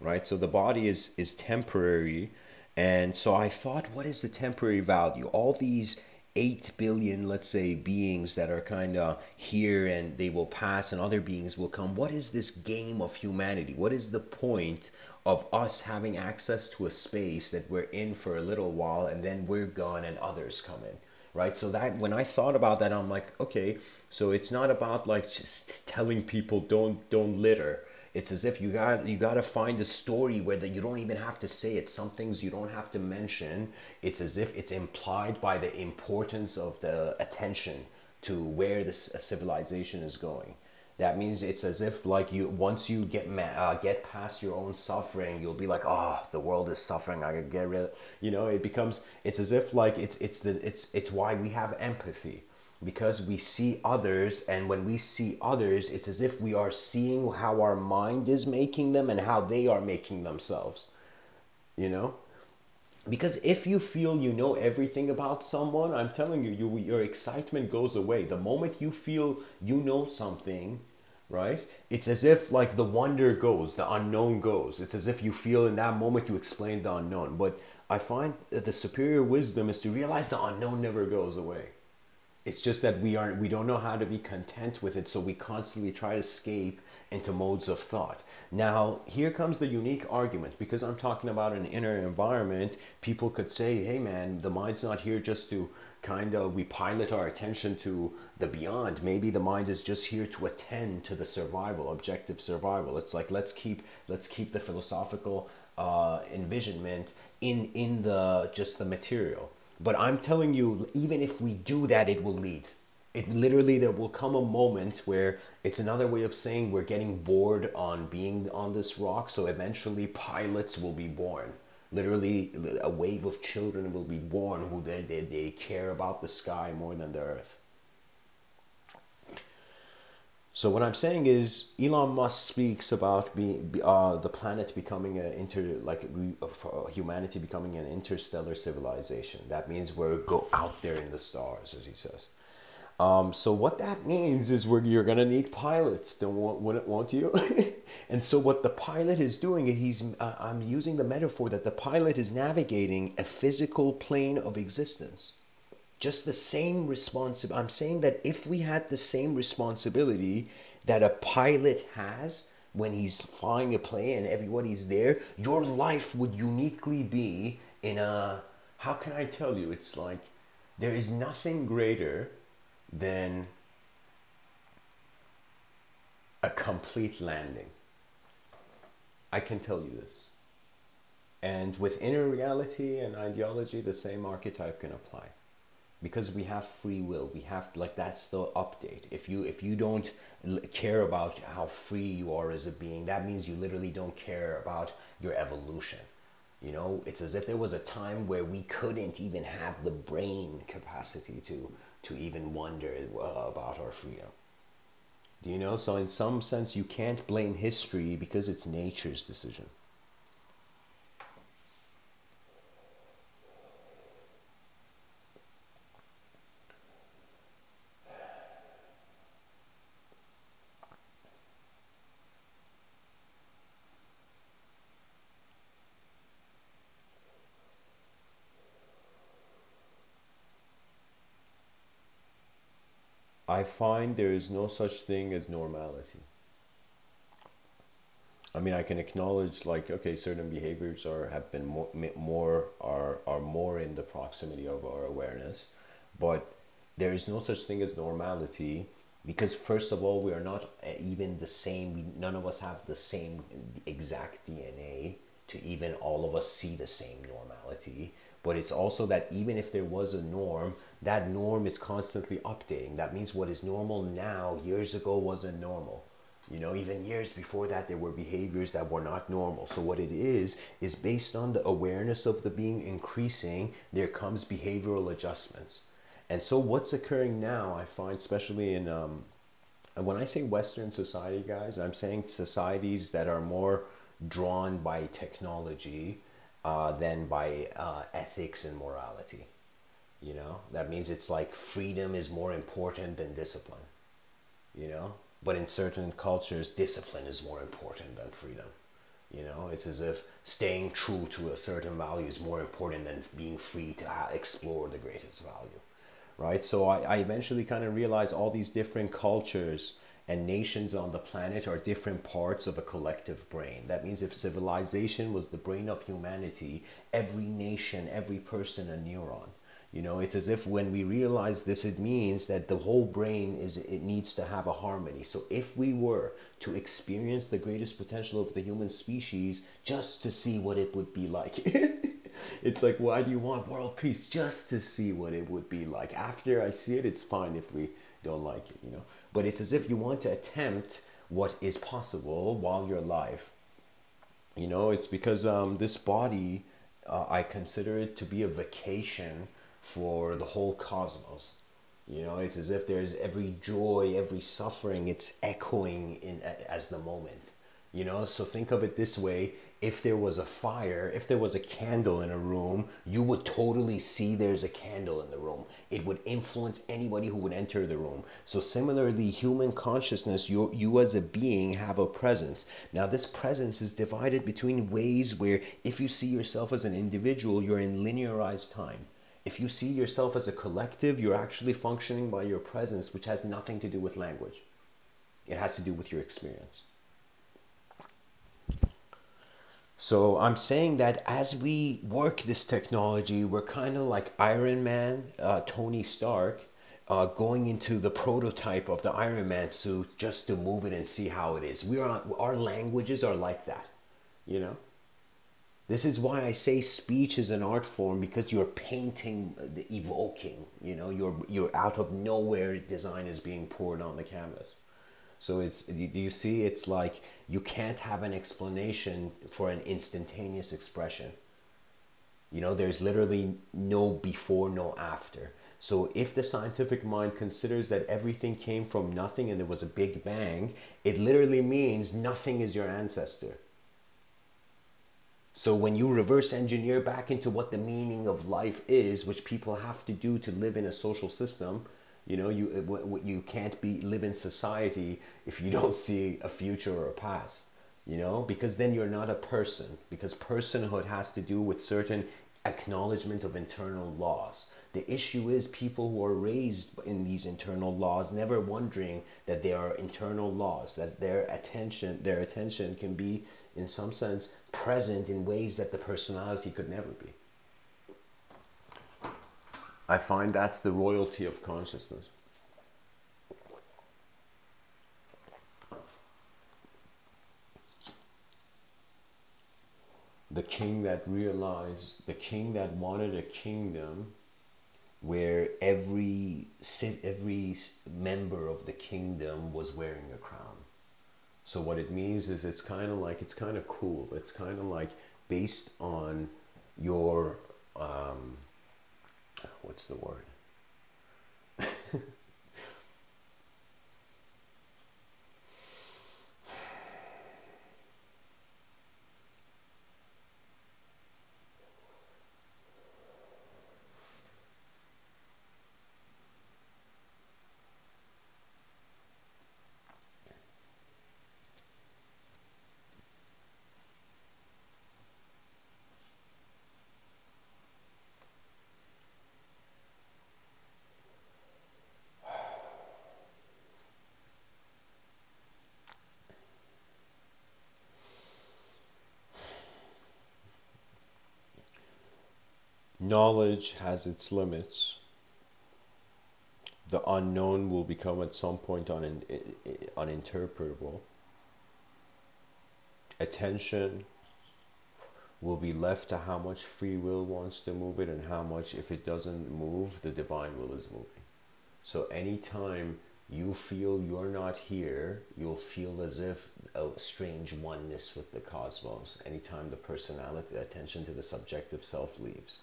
right? So the body is is temporary. And so I thought, what is the temporary value? All these 8 billion, let's say, beings that are kind of here and they will pass and other beings will come. What is this game of humanity? What is the point of us having access to a space that we're in for a little while and then we're gone and others come in? Right. So that when I thought about that, I'm like, okay, so it's not about like just telling people don't don't litter it's as if you got you got to find a story where that you don't even have to say it. Some things you don't have to mention. It's as if it's implied by the importance of the attention to where this civilization is going. That means it's as if like you once you get ma- uh, get past your own suffering you'll be like oh the world is suffering. I can get rid you know? It becomes it's as if like it's it's the it's it's why we have empathy because we see others and when we see others it's as if we are seeing how our mind is making them and how they are making themselves you know? Because if you feel you know everything about someone i'm telling you, you your excitement goes away. The moment you feel you know something right it's as if like the wonder goes the unknown goes. It's as if you feel in that moment you explain the unknown. But i find that the superior wisdom is to realize the unknown never goes away it's just that we aren't we don't know how to be content with it, so we constantly try to escape into modes of thought. Now, here comes the unique argument because I'm talking about an inner environment, people could say, "Hey man, the mind's not here just to kind of we pilot our attention to the beyond. Maybe the mind is just here to attend to the survival, objective survival. It's like let's keep let's keep the philosophical uh, envisionment in in the just the material but I'm telling you, even if we do that, it will lead. It literally, there will come a moment where it's another way of saying we're getting bored on being on this rock. So eventually, pilots will be born. Literally, a wave of children will be born who they, they, they care about the sky more than the earth. So what I'm saying is Elon Musk speaks about being uh, the planet becoming an inter like uh, humanity becoming an interstellar civilization. That means we're go out there in the stars, as he says. Um, so what that means is we're, you're gonna need pilots, don't want, won't want you? and so what the pilot is doing, he's uh, I'm using the metaphor that the pilot is navigating a physical plane of existence just the same responsibility. I'm saying that if we had the same responsibility that a pilot has when he's flying a plane and everybody's there, your life would uniquely be in a. How can I tell you? It's like there is nothing greater than a complete landing. I can tell you this. And with inner reality and ideology, the same archetype can apply because we have free will we have like that's the update. If you if you don't care about how free you are as a being that means you literally don't care about your evolution. You know it's as if there was a time where we couldn't even have the brain capacity to to even wonder uh, about our freedom. Do you know? So in some sense you can't blame history because it's nature's decision I find there is no such thing as normality. I mean, I can acknowledge like okay, certain behaviors are have been more, more are are more in the proximity of our awareness, but there is no such thing as normality because first of all we are not uh, even the same we, none of us have the same exact dna to even all of us see the same normality but it's also that even if there was a norm that norm is constantly updating. That means what is normal now years ago wasn't normal. You know even years before that there were behaviors that were not normal. So what it is is based on the awareness of the being increasing there comes behavioral adjustments. And so what's occurring now i find especially in um, when i say western society guys i'm saying societies that are more drawn by technology uh, than by uh, ethics and morality you know? That means it's like freedom is more important than discipline you know? But in certain cultures discipline is more important than freedom you know? It's as if staying true to a certain value is more important than being free to ha- explore the greatest value right? So I, I eventually kind of realized all these different cultures and nations on the planet are different parts of a collective brain that means if civilization was the brain of humanity every nation every person a neuron you know, it's as if when we realize this, it means that the whole brain is it needs to have a harmony. So if we were to experience the greatest potential of the human species just to see what it would be like. it's like why do you want world peace? Just to see what it would be like. After I see it, it's fine if we don't like it, you know. But it's as if you want to attempt what is possible while you're alive. You know, it's because um, this body, uh, I consider it to be a vacation for the whole cosmos. You know, it's as if there's every joy, every suffering, it's echoing in as the moment. You know, so think of it this way if there was a fire, if there was a candle in a room, you would totally see there's a candle in the room. It would influence anybody who would enter the room. So similarly, human consciousness, you, you as a being have a presence. Now this presence is divided between ways where if you see yourself as an individual, you're in linearized time if you see yourself as a collective, you're actually functioning by your presence, which has nothing to do with language. It has to do with your experience. So I'm saying that as we work this technology, we're kind of like Iron Man, uh, Tony Stark, uh, going into the prototype of the Iron Man suit just to move it and see how it is. We are our languages are like that, you know. This is why I say speech is an art form because you're painting, the evoking. You know, you're you're out of nowhere. Design is being poured on the canvas. So it's do you see? It's like you can't have an explanation for an instantaneous expression. You know, there's literally no before, no after. So if the scientific mind considers that everything came from nothing and there was a big bang, it literally means nothing is your ancestor so when you reverse engineer back into what the meaning of life is, which people have to do to live in a social system, you know, you uh, you can't be live in society if you don't see a future or a past. You know, because then you're not a person. Because personhood has to do with certain acknowledgement of internal laws. The issue is people who are raised in these internal laws, never wondering that there are internal laws, that their attention, their attention can be in some sense, present in ways that the personality could never be. I find that's the royalty of consciousness. The king that realized, the king that wanted a kingdom where every every member of the kingdom was wearing a crown. So what it means is it's kind of like it's kind of cool. It's kind of like based on your um, what's the word? Knowledge has its limits. the unknown will become at some point un- uninterpretable. Attention will be left to how much free will wants to move it and how much, if it doesn't move, the divine will is moving. So anytime you feel you're not here, you'll feel as if a strange oneness with the cosmos anytime the personality, attention to the subjective self leaves.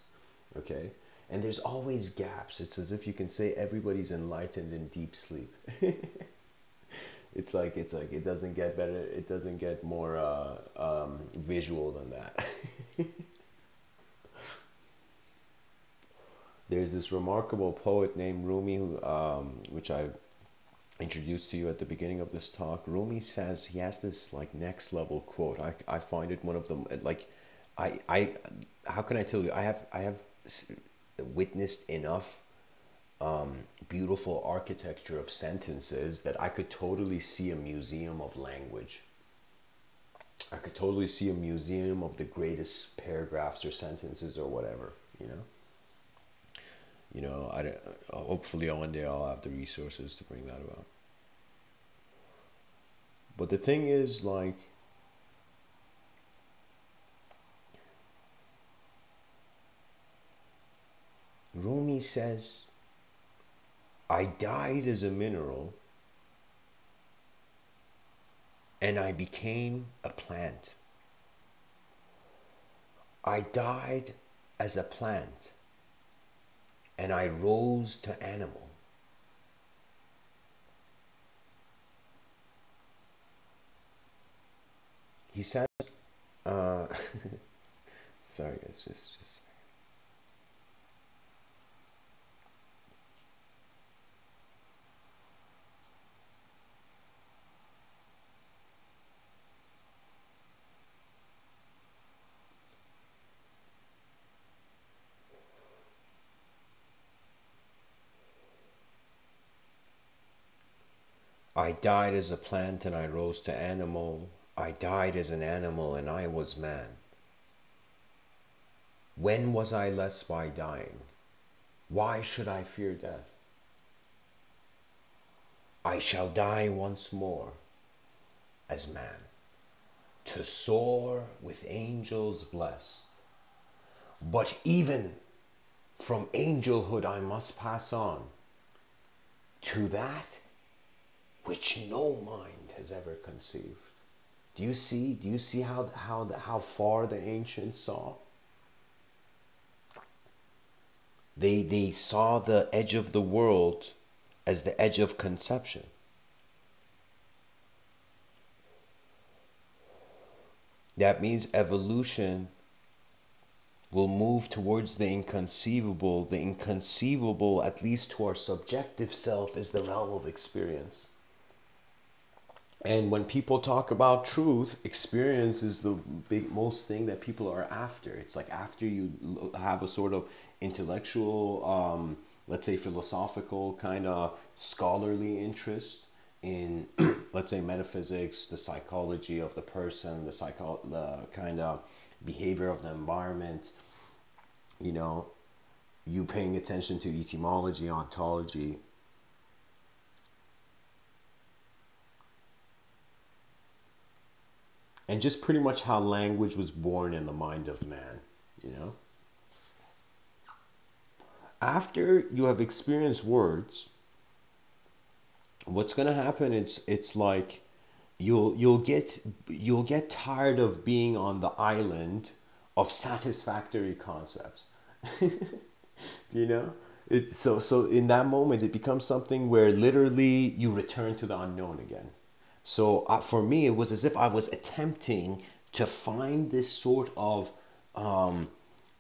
Okay? And there's always gaps. It's as if you can say everybody's enlightened in deep sleep. it's like it's like it doesn't get better. It doesn't get more uh, um, visual than that. There's this remarkable poet named Rumi, who, um, which I introduced to you at the beginning of this talk. Rumi says he has this like next level quote. I, I find it one of them like I I how can I tell you I have I have witnessed enough um, beautiful architecture of sentences that I could totally see a museum of language. I could totally see a museum of the greatest paragraphs or sentences or whatever, you know. You know, I uh, hopefully one day I'll have the resources to bring that about. But the thing is, like, Rumi says, I died as a mineral and I became a plant. I died as a plant and I rose to animal. He says, uh, sorry, it's just, just I died as a plant and I rose to animal. I died as an animal and I was man. When was I less by dying? Why should I fear death? I shall die once more as man, to soar with angels blessed. But even from angelhood I must pass on to that which no mind has ever conceived. Do you see? Do you see how, how, how far the ancients saw? They, they saw the edge of the world as the edge of conception. That means evolution will move towards the inconceivable. The inconceivable, at least to our subjective self, is the realm of experience. And when people talk about truth, experience is the big most thing that people are after. It's like after you have a sort of intellectual, um, let's say philosophical kind of scholarly interest in, let's say metaphysics, the psychology of the person, the psycho, the kind of behavior of the environment. You know, you paying attention to etymology, ontology, and just pretty much how language was born in the mind of man, you know? After you have experienced words, what's going to happen it's it's like you'll you'll get you'll get tired of being on the island of satisfactory concepts. you know? It's so so in that moment it becomes something where literally you return to the unknown again so uh, for me, it was as if I was attempting to find this sort of um,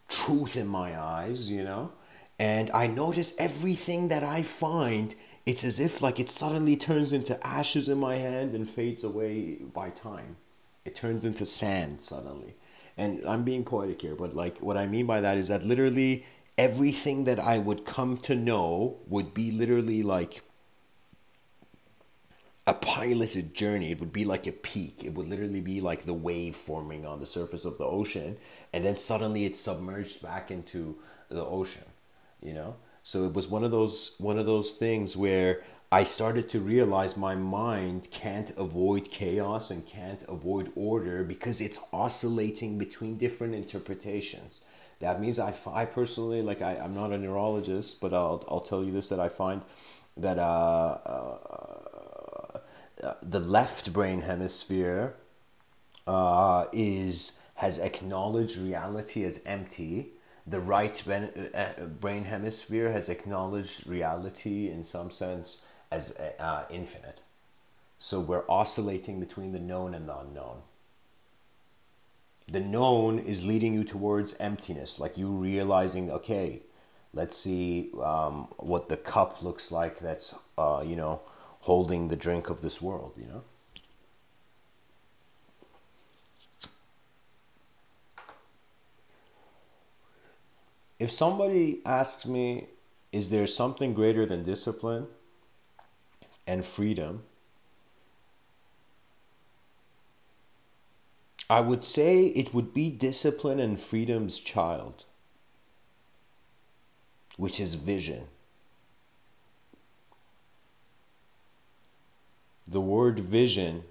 truth in my eyes, you know? And I notice everything that I find, it's as if like it suddenly turns into ashes in my hand and fades away by time. It turns into sand suddenly. And I'm being poetic here, but like what I mean by that is that literally everything that I would come to know would be literally like a piloted journey. It would be like a peak. It would literally be like the wave forming on the surface of the ocean, and then suddenly it's submerged back into the ocean. You know, So it was one of those one of those things where I started to realize my mind can't avoid chaos and can't avoid order because it's oscillating between different interpretations. That means I, I personally, like, I, I'm not a neurologist, but I'll, I'll tell you this that I find that uh, uh, uh the left brain hemisphere uh, is has acknowledged reality as empty. The right brain, uh, brain hemisphere has acknowledged reality in some sense as uh, infinite. So we're oscillating between the known and the unknown. The known is leading you towards emptiness, like you realizing, okay, let's see um, what the cup looks like that's, uh, you know, holding the drink of this world, you know? If somebody asks me, is there something greater than discipline and freedom? I would say it would be discipline and freedom's child, which is vision. The word vision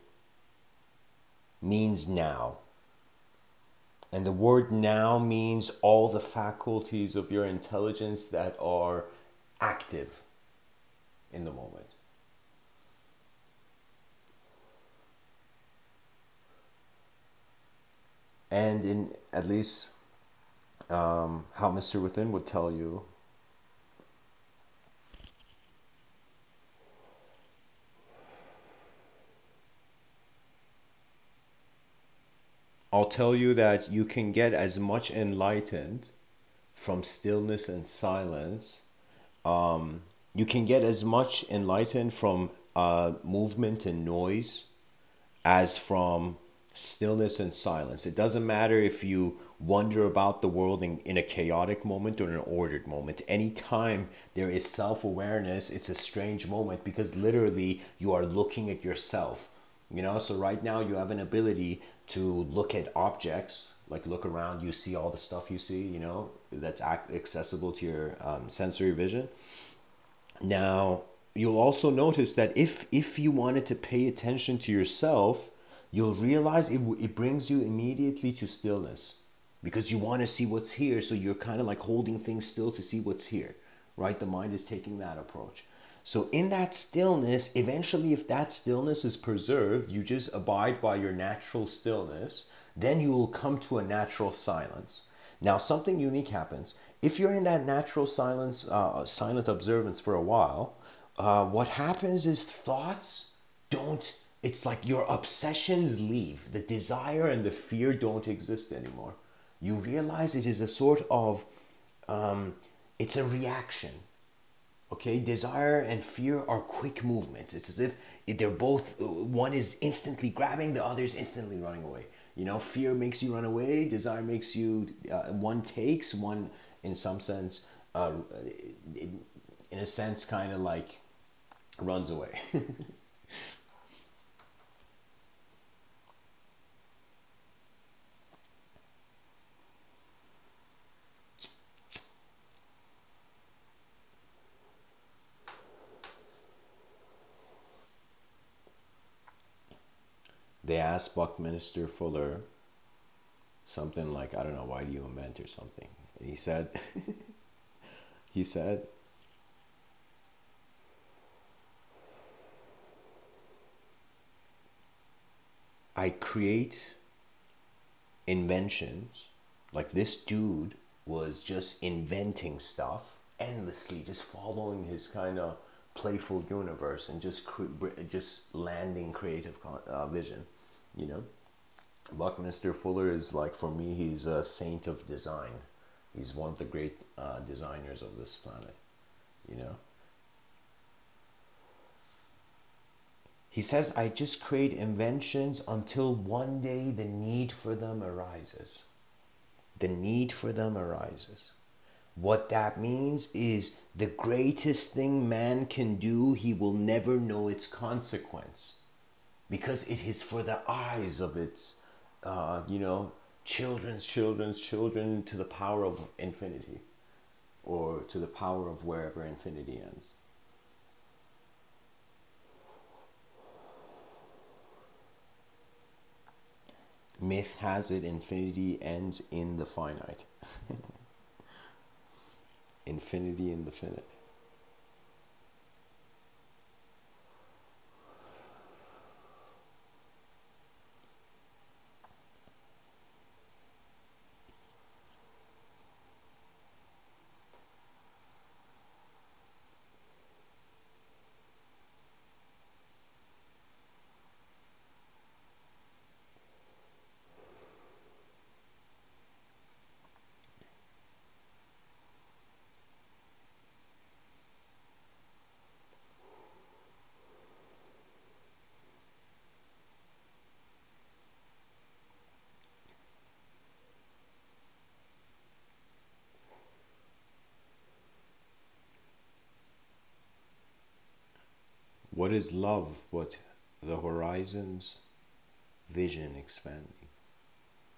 means now. And the word now means all the faculties of your intelligence that are active in the moment. And in at least um, how Mr. Within would tell you, I'll tell you that you can get as much enlightened from stillness and silence. Um, you can get as much enlightened from uh, movement and noise as from stillness and silence. It doesn't matter if you wonder about the world in, in a chaotic moment or an ordered moment. Anytime there is self awareness, it's a strange moment because literally you are looking at yourself you know so right now you have an ability to look at objects like look around you see all the stuff you see you know that's accessible to your um, sensory vision. Now you'll also notice that if if you wanted to pay attention to yourself you'll realize it, it brings you immediately to stillness because you want to see what's here so you're kind of like holding things still to see what's here right? The mind is taking that approach so, in that stillness, eventually, if that stillness is preserved, you just abide by your natural stillness, then you will come to a natural silence. Now, something unique happens. If you're in that natural silence, uh, silent observance for a while, uh, what happens is thoughts don't, it's like your obsessions leave. The desire and the fear don't exist anymore. You realize it is a sort of, um, it's a reaction Okay, desire and fear are quick movements. It's as if they're both, uh, one is instantly grabbing, the other is instantly running away. You know, fear makes you run away, desire makes you, uh, one takes, one in some sense, uh, in a sense, kind of like runs away. they asked Buckminster Fuller something like, I don't know, why do you invent or something? And he said, he said, I create inventions. Like this dude was just inventing stuff endlessly, just following his kind of playful universe and just just landing creative uh, vision you know? Buckminster fuller is like for me he's a saint of design. He's one of the great uh, designers of this planet you know? He says i just create inventions until one day the need for them arises. The need for them arises what that means is the greatest thing man can do, he will never know its consequence because it is for the eyes of its, uh, you know, children's children's children to the power of infinity. or to the power of wherever infinity ends. Myth has it infinity ends in the finite. infinity in the finite. What is love but the horizon's vision expanding?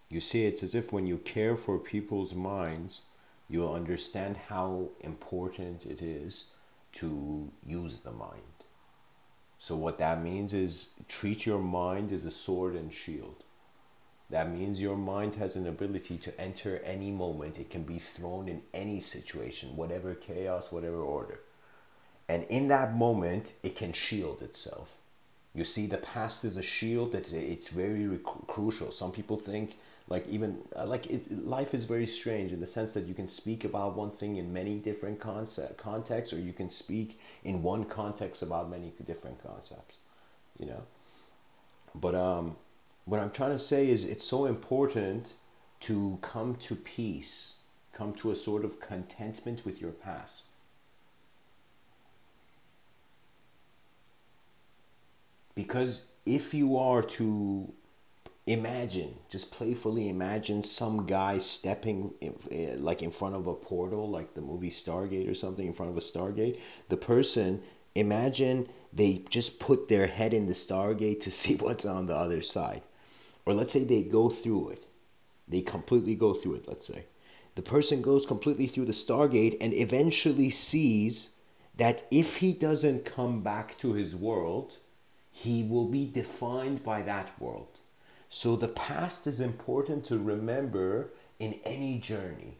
You see, it's as if when you care for people's minds, you'll understand how important it is to use the mind. So, what that means is treat your mind as a sword and shield. That means your mind has an ability to enter any moment. It can be thrown in any situation, whatever chaos, whatever order. And in that moment, it can shield itself. You see, the past is a shield. It's it's very crucial. Some people think like even uh, like it, life is very strange in the sense that you can speak about one thing in many different concept contexts, or you can speak in one context about many different concepts. You know, but um, what I'm trying to say is it's so important to come to peace, come to a sort of contentment with your past Because if you are to imagine, just playfully imagine some guy stepping in, eh, like in front of a portal, like the movie Stargate or something, in front of a Stargate, the person, imagine they just put their head in the Stargate to see what's on the other side. Or let's say they go through it. They completely go through it, let's say. The person goes completely through the Stargate and eventually sees that if he doesn't come back to his world, he will be defined by that world. So the past is important to remember in any journey.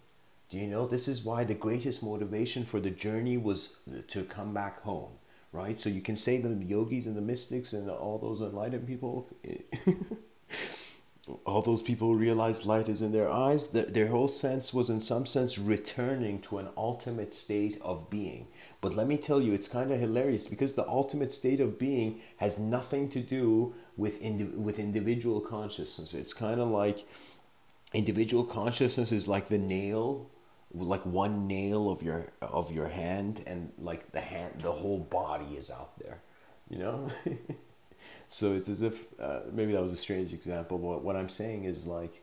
Do you know this is why the greatest motivation for the journey was to come back home, right? So you can say the yogis and the mystics and all those enlightened people all those people realized light is in their eyes their whole sense was in some sense returning to an ultimate state of being. But let me tell you it's kind of hilarious because the ultimate state of being has nothing to do with indi- with individual consciousness. It's kind of like individual consciousness is like the nail like one nail of your of your hand and like the hand the whole body is out there you know So it's as if uh, maybe that was a strange example, but what I'm saying is like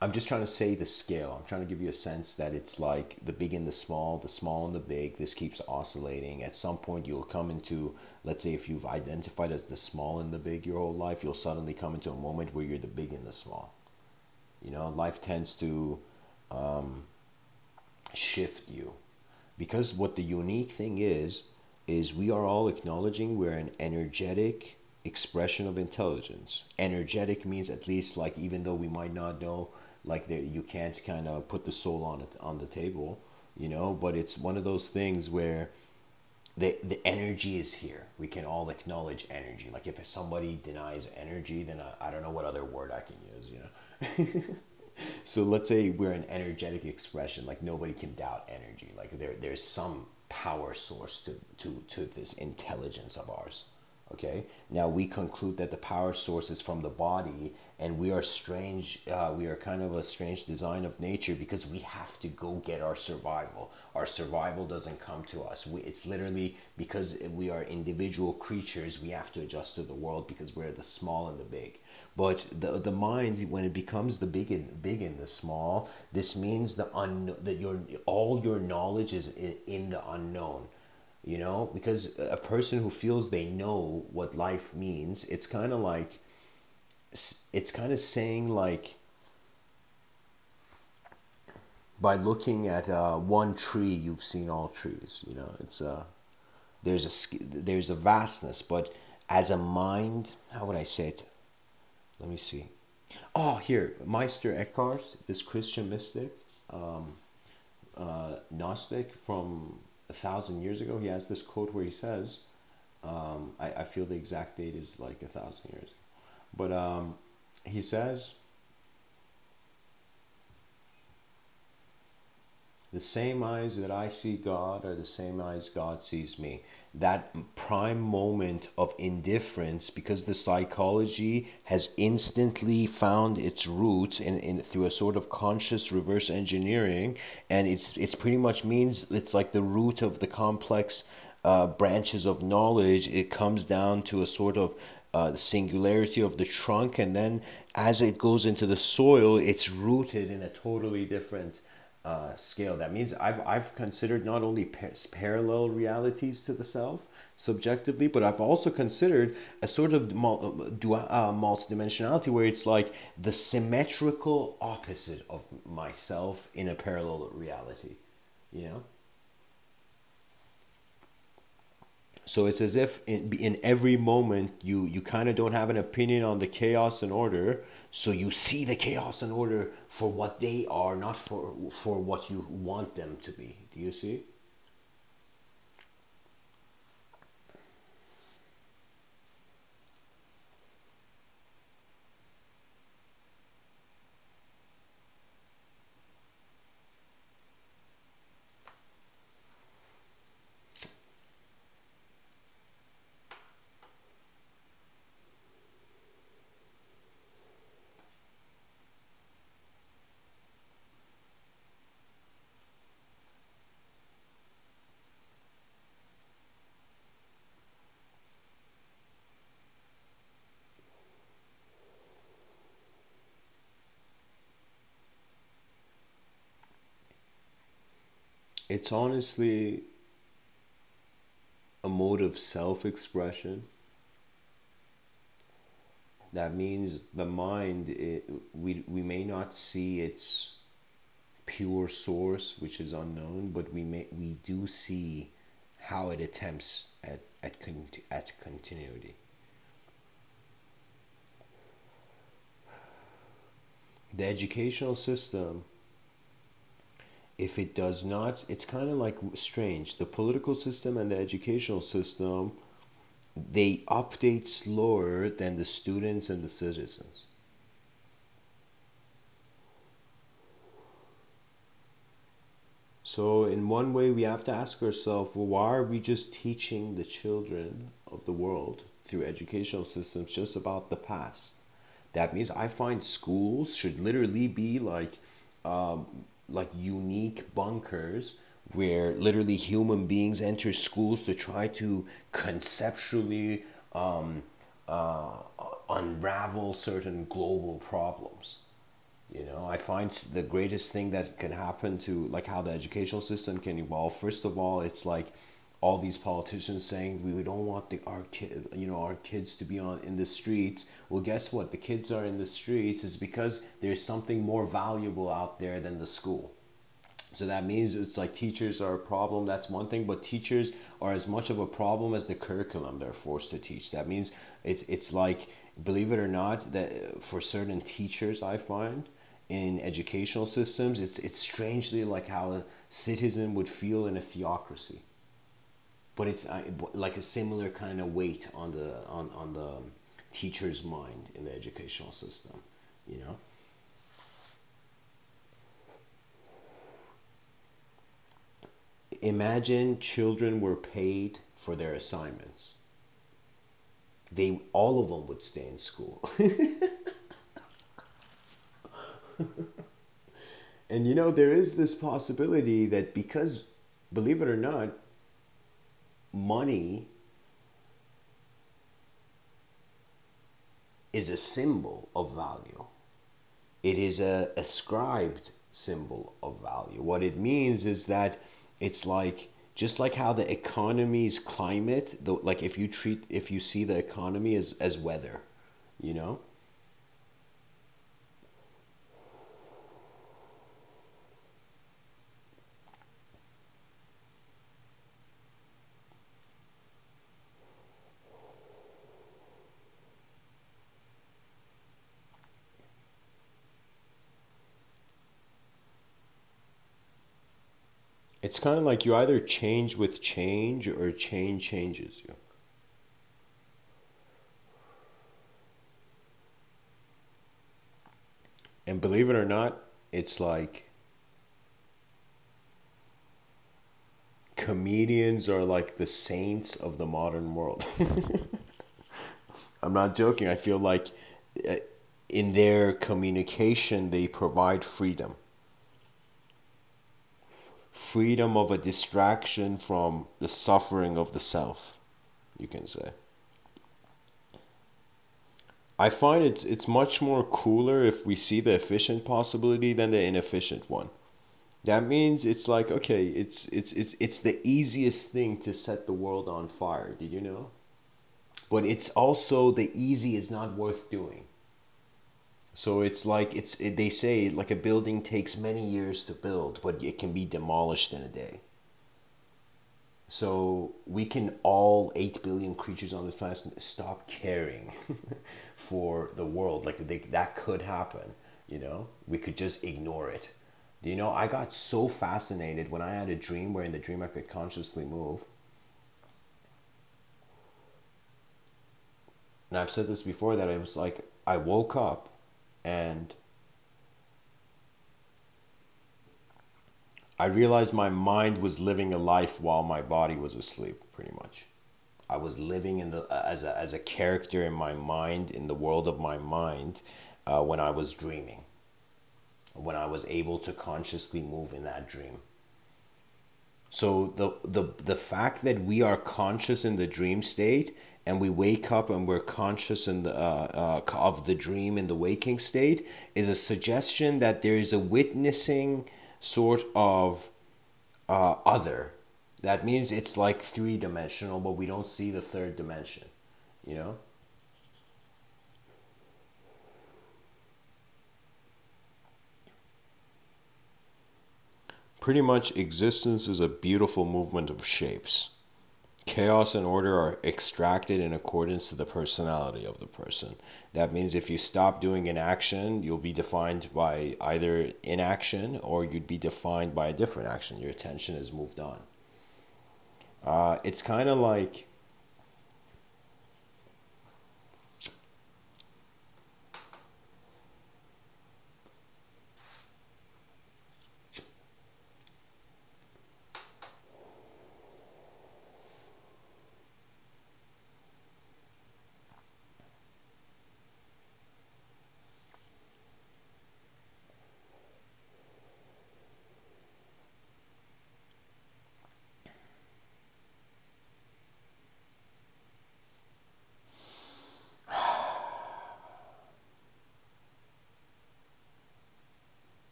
I'm just trying to say the scale. I'm trying to give you a sense that it's like the big and the small, the small and the big. This keeps oscillating. At some point, you'll come into, let's say, if you've identified as the small and the big your whole life, you'll suddenly come into a moment where you're the big and the small. You know, life tends to um, shift you because what the unique thing is is we are all acknowledging we're an energetic expression of intelligence. Energetic means at least like even though we might not know like there you can't kind of put the soul on it on the table, you know, but it's one of those things where the the energy is here. We can all acknowledge energy. Like if somebody denies energy, then I, I don't know what other word I can use, you know. so let's say we're an energetic expression, like nobody can doubt energy. Like there there's some power source to, to, to this intelligence of ours. Okay, now we conclude that the power source is from the body, and we are strange, uh, we are kind of a strange design of nature because we have to go get our survival. Our survival doesn't come to us. We, it's literally because we are individual creatures, we have to adjust to the world because we're the small and the big. But the, the mind, when it becomes the big and big and the small, this means the un, that your all your knowledge is in, in the unknown you know because a person who feels they know what life means it's kind of like it's kind of saying like by looking at uh, one tree, you've seen all trees. You know, it's a uh, there's a there's a vastness, but as a mind, how would I say it? Let me see. Oh, here, Meister Eckhart, this Christian mystic, um, uh, Gnostic from a thousand years ago, he has this quote where he says, um, I, I feel the exact date is like a thousand years, but um, he says, The same eyes that I see God are the same eyes God sees me. That prime moment of indifference, because the psychology has instantly found its roots in, in through a sort of conscious reverse engineering, and it's it's pretty much means it's like the root of the complex uh, branches of knowledge. It comes down to a sort of uh, singularity of the trunk, and then as it goes into the soil, it's rooted in a totally different uh, scale. That means I've, I've considered not only pa- parallel realities to the self subjectively, but I've also considered a sort of mul- du- uh, multidimensionality where it's like the symmetrical opposite of myself in a parallel reality, you know? So it's as if in, in every moment you, you kind of don't have an opinion on the chaos and order. So you see the chaos and order for what they are, not for, for what you want them to be. Do you see? It's honestly a mode of self expression. That means the mind, it, we, we may not see its pure source, which is unknown, but we, may, we do see how it attempts at, at, at continuity. The educational system if it does not, it's kind of like strange. The political system and the educational system, they update slower than the students and the citizens. So, in one way, we have to ask ourselves well, why are we just teaching the children of the world through educational systems just about the past? That means I find schools should literally be like um, like unique bunkers where literally human beings enter schools to try to conceptually um, uh, unravel certain global problems. You know, I find the greatest thing that can happen to like how the educational system can evolve. First of all, it's like all these politicians saying we don't want the our kid you know our kids to be on in the streets. Well guess what? The kids are in the streets is because there's something more valuable out there than the school. So that means it's like teachers are a problem that's one thing but teachers are as much of a problem as the curriculum they're forced to teach. That means it's it's like believe it or not that uh, for certain teachers i find in educational systems it's it's strangely like how a citizen would feel in a theocracy but it's uh, like a similar kind of weight on the on, on the teacher's mind in the educational system you know? Imagine children were paid for their assignments. They all of them would stay in school. And you know there is this possibility that because believe it or not money is a symbol of value. It is a ascribed symbol of value. What it means is that it's like just like how the economy's climate, the, like if you treat if you see the economy as as weather, you know, It's kind of like you either change with change or change changes you. And believe it or not, it's like comedians are like the saints of the modern world. I'm not joking. I feel like uh, in their communication, they provide freedom freedom of a distraction from the suffering of the self, you can say. I find it's it's much more cooler if we see the efficient possibility than the inefficient one. That means it's like okay, it's it's it's it's the easiest thing to set the world on fire. Did you know? But it's also the easy is not worth doing. So it's like it's it, they say like a building takes many years to build, but it can be demolished in a day. So we can all 8 billion creatures on this planet stop caring for the world. Like they, that could happen, you know? We could just ignore it. You know, I got so fascinated when I had a dream where in the dream I could consciously move. And I've said this before that it was like I woke up and I realized my mind was living a life while my body was asleep, pretty much. I was living in the as a as a character in my mind in the world of my mind uh, when I was dreaming. When I was able to consciously move in that dream. So the the the fact that we are conscious in the dream state and we wake up and we're conscious the, uh, uh, of the dream in the waking state is a suggestion that there is a witnessing sort of uh, other. That means it's like three dimensional, but we don't see the third dimension, you know? Pretty much, existence is a beautiful movement of shapes chaos and order are extracted in accordance to the personality of the person. That means if you stop doing an action, you'll be defined by either inaction or you'd be defined by a different action. Your attention has moved on. Uh, it's kind of like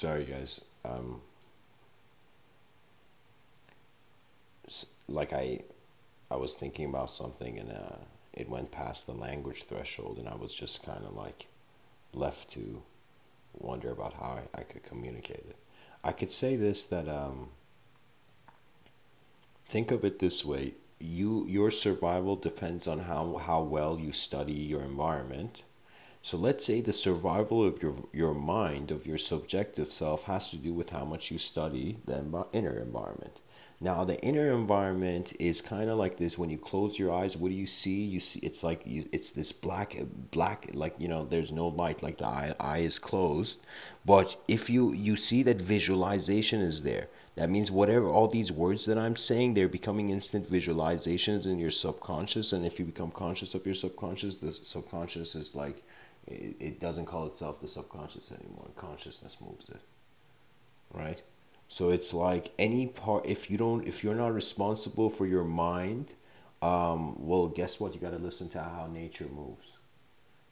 Sorry, guys. Um, like I, I was thinking about something and uh, it went past the language threshold, and I was just kind of like left to wonder about how I, I could communicate it. I could say this that um, think of it this way: you your survival depends on how how well you study your environment so let's say the survival of your, your mind, of your subjective self, has to do with how much you study the inner environment. Now, the inner environment is kind of like this. When you close your eyes, what do you see? You see it's like you, it's this black, black, like you know, there's no light, like the eye, eye is closed. But if you you see that visualization is there, that means whatever all these words that I'm saying, they're becoming instant visualizations in your subconscious. And if you become conscious of your subconscious, the subconscious is like it, it doesn't call itself the subconscious anymore. Consciousness moves it. Right? So it's like any part if you don't if you're not responsible for your mind, um, well guess what? You gotta listen to how nature moves.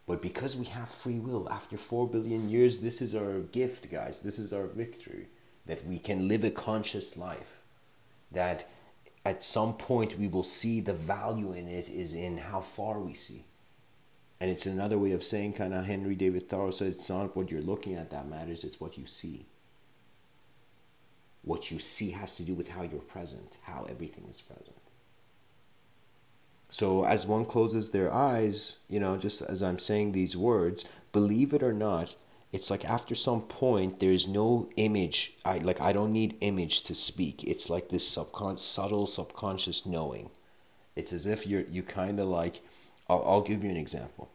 But because we have free will, after four billion years, this is our gift, guys. This is our victory. That we can live a conscious life. That at some point we will see the value in it is in how far we see. And it's another way of saying, kind of Henry David Thoreau said, it's not what you're looking at that matters, it's what you see. what you see has to do with how you're present, how everything is present. So as one closes their eyes, you know, just as I'm saying these words, believe it or not, it's like after some point there's no image. I like I don't need image to speak. It's like this subcon subtle subconscious knowing. It's as if you're you kind of like. I'll, I'll give you an example.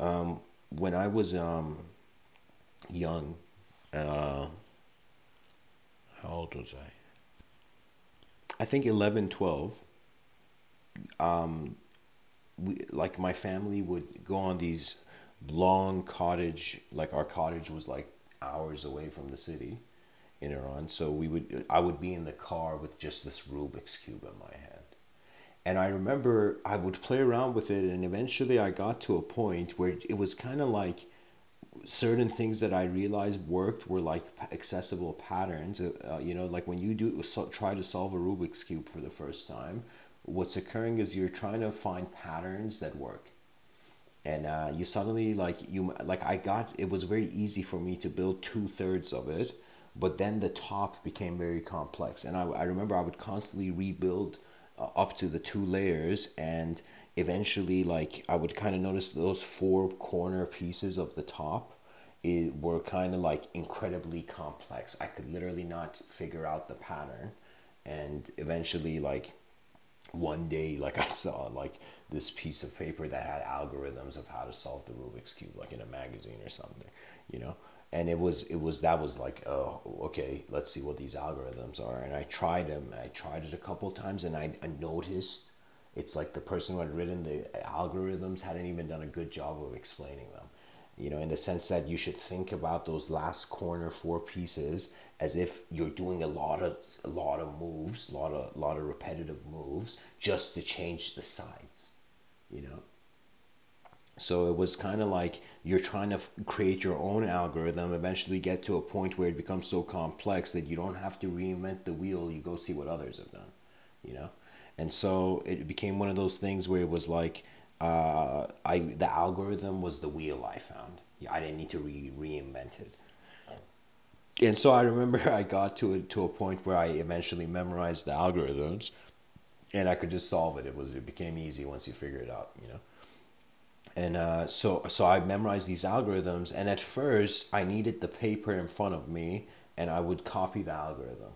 Um, when I was um, young, uh, how old was I? I think 11, 12. Um, we like my family would go on these long cottage like our cottage was like hours away from the city in Iran so we would I would be in the car with just this Rubik's cube in my hand and I remember I would play around with it and eventually I got to a point where it was kind of like certain things that I realized worked were like accessible patterns. Uh, you know, like when you do so, try to solve a Rubik's cube for the first time, what's occurring is you're trying to find patterns that work, and uh, you suddenly like you like I got it was very easy for me to build two thirds of it, but then the top became very complex, and I, I remember I would constantly rebuild uh, Uh, up to the two layers and eventually like i would kind of notice those four corner pieces of the top it were kind of like incredibly complex. I could literally not figure out the pattern. And eventually like one day like i saw like this piece of paper that had algorithms of how to solve the rubik's cube like in a magazine or something you know and it was it was that was like oh okay let's see what these algorithms are. And i tried them. I tried it a couple times and I, I noticed it's like the person who had written the algorithms hadn't even done a good job of explaining them. You know in the sense that you should think about those last corner four pieces as if you're doing a lot of a lot of moves a lot of a lot of repetitive moves just to change the sides you know so it was kind of like you're trying to create your own algorithm eventually get to a point where it becomes so complex that you don't have to reinvent the wheel you go see what others have done you know and so it became one of those things where it was like uh, I the algorithm was the wheel I found. Yeah, I didn't need to re- reinvent it. And so I remember I got to a, to a point where I eventually memorized the algorithms, and I could just solve it. It was it became easy once you figure it out, you know. And uh, so so I memorized these algorithms, and at first I needed the paper in front of me, and I would copy the algorithm,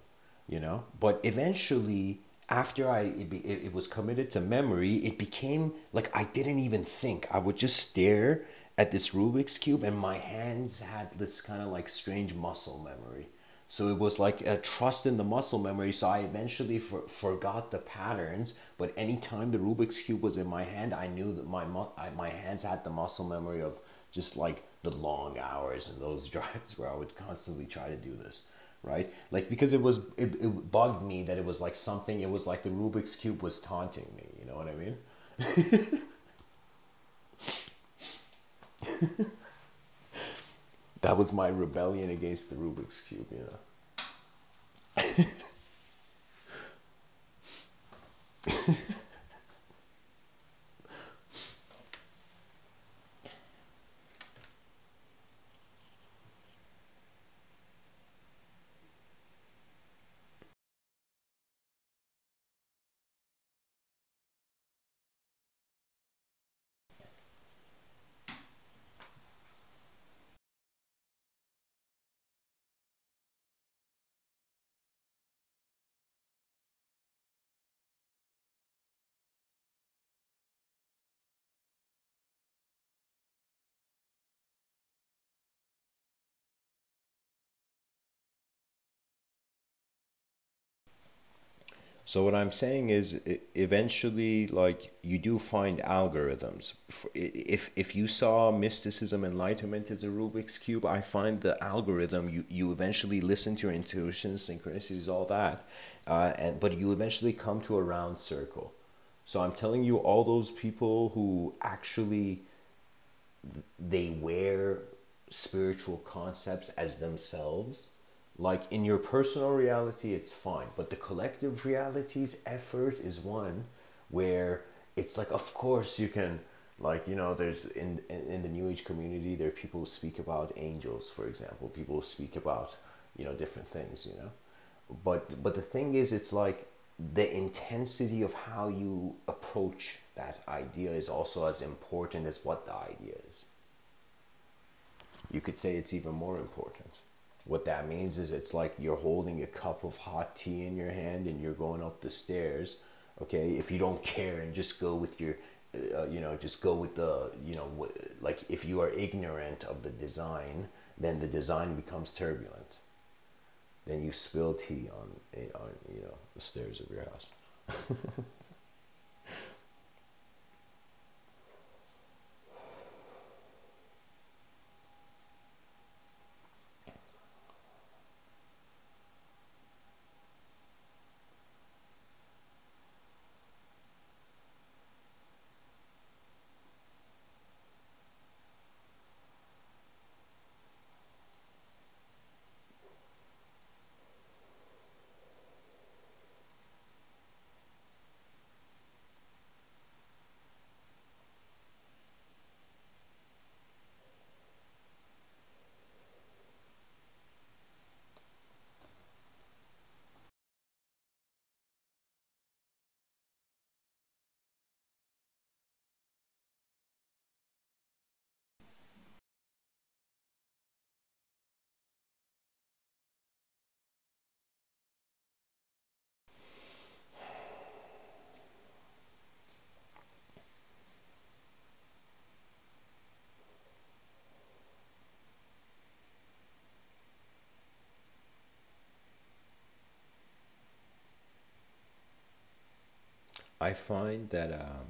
you know. But eventually after I it, it, it was committed to memory, it became like I didn't even think. I would just stare at this Rubik's cube, and my hands had this kind of like strange muscle memory. So it was like a trust in the muscle memory. So I eventually for, forgot the patterns, but anytime the Rubik's cube was in my hand, I knew that my I, my hands had the muscle memory of just like the long hours and those drives where I would constantly try to do this right? Like because it was it, it bugged me that it was like something. It was like the Rubik's cube was taunting me. You know what I mean? that was my rebellion against the Rubik's cube. You know. So what I'm saying is, eventually, like you do find algorithms. If if you saw mysticism, enlightenment as a Rubik's cube, I find the algorithm. You you eventually listen to your intuition, synchronicities, all that, uh, and but you eventually come to a round circle. So I'm telling you, all those people who actually they wear spiritual concepts as themselves like in your personal reality it's fine but the collective reality's effort is one where it's like of course you can like you know there's in in the new age community there are people who speak about angels for example people who speak about you know different things you know? But but the thing is it's like the intensity of how you approach that idea is also as important as what the idea is. You could say it's even more important what that means is it's like you're holding a cup of hot tea in your hand and you're going up the stairs okay? If you don't care and just go with your uh, you know just go with the you know like if you are ignorant of the design then the design becomes turbulent. Then you spill tea on, on you know the stairs of your house I find that um,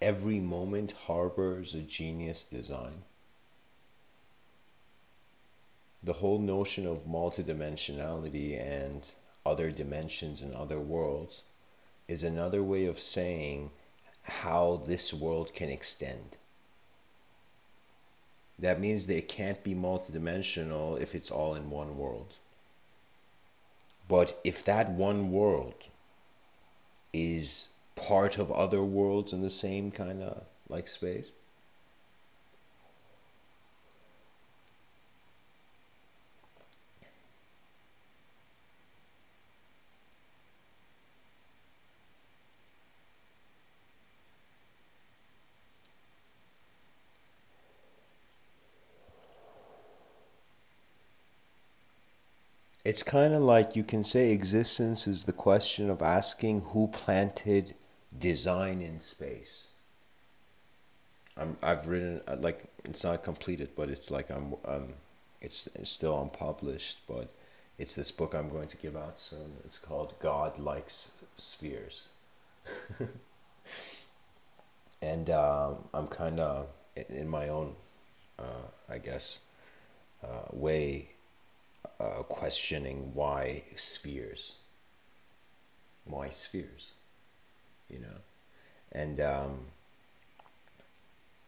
every moment harbors a genius design. The whole notion of multidimensionality and other dimensions and other worlds is another way of saying how this world can extend. That means that it can't be multidimensional if it's all in one world. But if that one world is part of other worlds in the same kind of like space, It's kind of like you can say existence is the question of asking who planted design in space. I'm, I've written uh, like it's not completed, but it's like I'm um, it's, it's still unpublished, but it's this book I'm going to give out soon. It's called God Likes Spheres, and um, I'm kind of in my own, uh, I guess, uh, way uh, questioning why spheres, why spheres, you know, and um,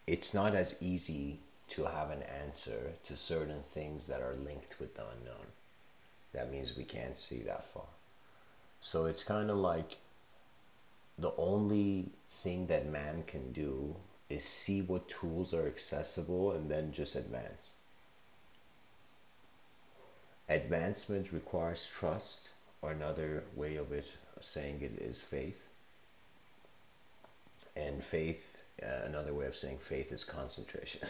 it's not as easy to have an answer to certain things that are linked with the unknown. That means we can't see that far. So it's kind of like the only thing that man can do is see what tools are accessible and then just advance. Advancement requires trust, or another way of it saying it is faith. And faith, uh, another way of saying faith is concentration.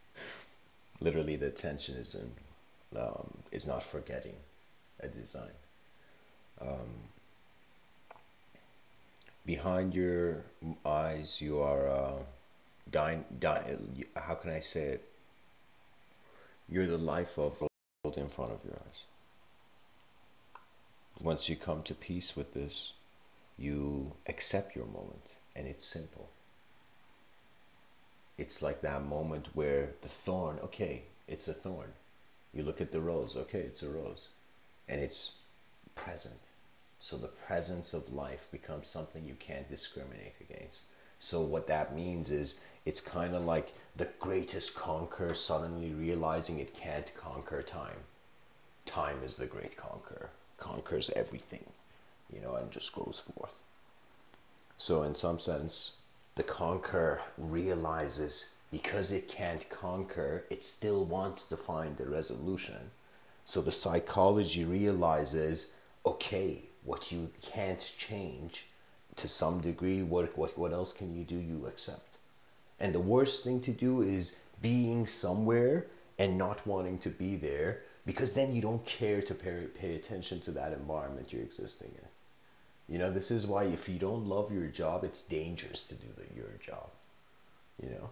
Literally, the attention is in um, is not forgetting a design. Um, behind your eyes, you are uh. How can I say it? You're the life of in front of your eyes. Once you come to peace with this, you accept your moment, and it's simple. It's like that moment where the thorn, okay, it's a thorn. You look at the rose, okay, it's a rose. And it's present. So the presence of life becomes something you can't discriminate against. So what that means is it's kind of like the greatest conqueror suddenly realizing it can't conquer time. Time is the great conqueror, conquers everything, you know, and just goes forth. So, in some sense, the conqueror realizes because it can't conquer, it still wants to find the resolution. So the psychology realizes, okay, what you can't change to some degree, what, what, what else can you do? You accept. And the worst thing to do is being somewhere and not wanting to be there because then you don't care to pay, pay attention to that environment you're existing in. You know, this is why if you don't love your job, it's dangerous to do the, your job. You know,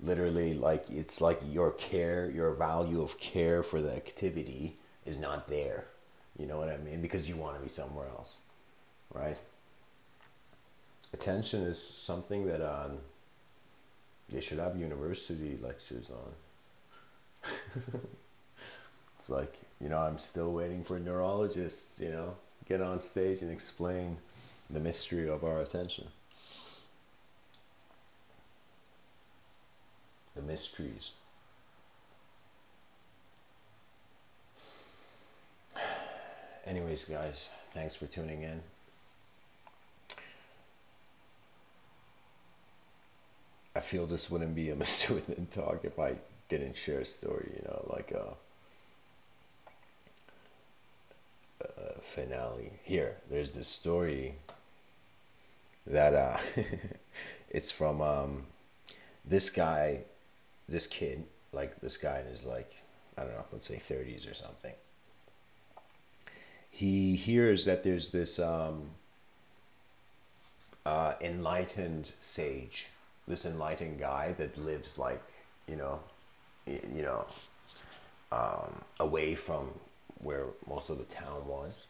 literally, like it's like your care, your value of care for the activity is not there. You know what I mean? Because you want to be somewhere else, right? Attention is something that um, they should have university lectures on. it's like, you know, I'm still waiting for neurologists, you know, get on stage and explain the mystery of our attention. The mysteries. Anyways, guys, thanks for tuning in. I feel this wouldn't be a Mr. Talk if I didn't share a story, you know, like a, a finale. Here, there's this story that uh, it's from um, this guy, this kid, like this guy is like, I don't know, let's say 30s or something. He hears that there's this um, uh, enlightened sage this enlightened guy that lives like you know you know um, away from where most of the town was.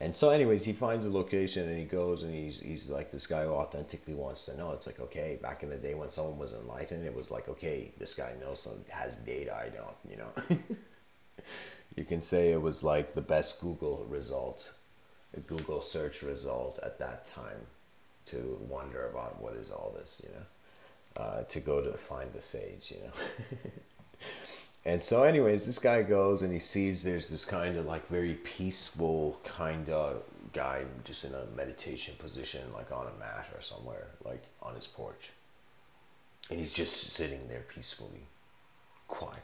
And so anyways he finds a location and he goes and he's he's like this guy who authentically wants to know. It's like okay back in the day when someone was enlightened it was like okay this guy knows some has data i don't you know. You can say it was like the best google result a google search result at that time to wonder about what is all this you know uh, to go to find the sage, you know. and so, anyways, this guy goes and he sees there's this kind of like very peaceful kind of guy just in a meditation position, like on a mat or somewhere, like on his porch. And he's just sitting there peacefully, quiet.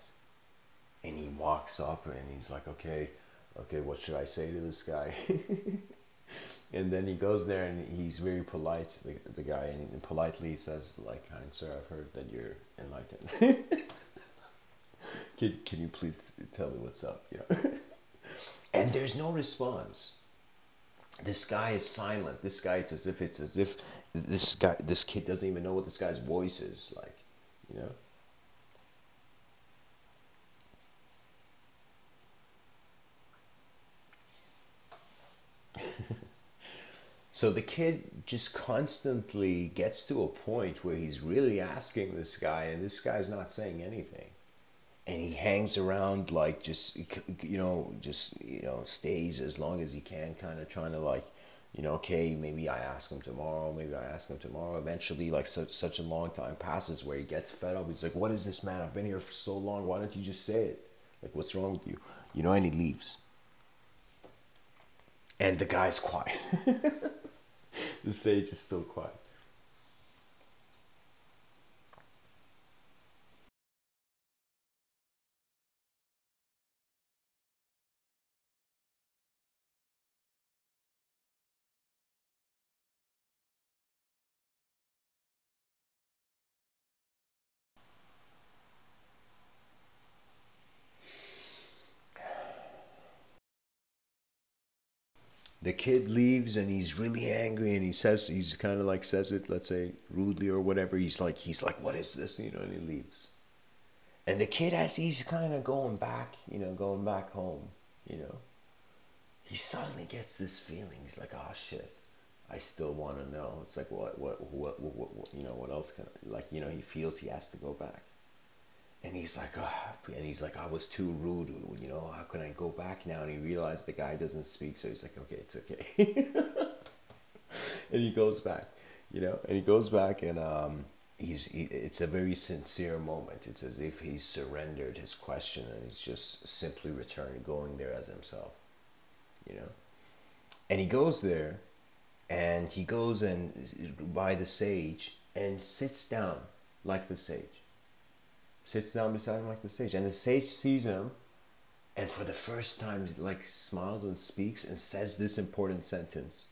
And he walks up and he's like, okay, okay, what should I say to this guy? and then he goes there and he's very polite the, the guy and politely says like kind sir i've heard that you're enlightened. Can, can you please tell me what's up you know? And there's no response. This guy is silent. This guy it's as if it's as if this guy this kid doesn't even know what this guy's voice is like you know So the kid just constantly gets to a point where he's really asking this guy, and this guy's not saying anything. And he hangs around like just, you know, just, you know, stays as long as he can, kind of trying to like, you know, okay, maybe I ask him tomorrow, maybe I ask him tomorrow. Eventually, like such, such a long time passes where he gets fed up. He's like, what is this, man? I've been here for so long. Why don't you just say it? Like, what's wrong with you? You know, and he leaves. And the guy's quiet. the sage is still quiet. The kid leaves and he's really angry and he says he's kind of like says it let's say rudely or whatever. He's like he's like what is this? You know and he leaves. And the kid as he's kind of going back you know going back home you know he suddenly gets this feeling. He's like oh shit. I still want to know. It's like what what what, what, what, you know what else can I, like you know he feels he has to go back and he's like, oh, and he's like, I was too rude, you know, how can I go back now? And he realized the guy doesn't speak, so he's like, okay, it's okay. and he goes back, you know, and he goes back and um, he's, he, it's a very sincere moment. It's as if he's surrendered his question and he's just simply returned, going there as himself, you know. And he goes there and he goes and by the sage and sits down like the sage sits down beside him like the sage. And the sage sees him and for the first time like smiles and speaks and says this important sentence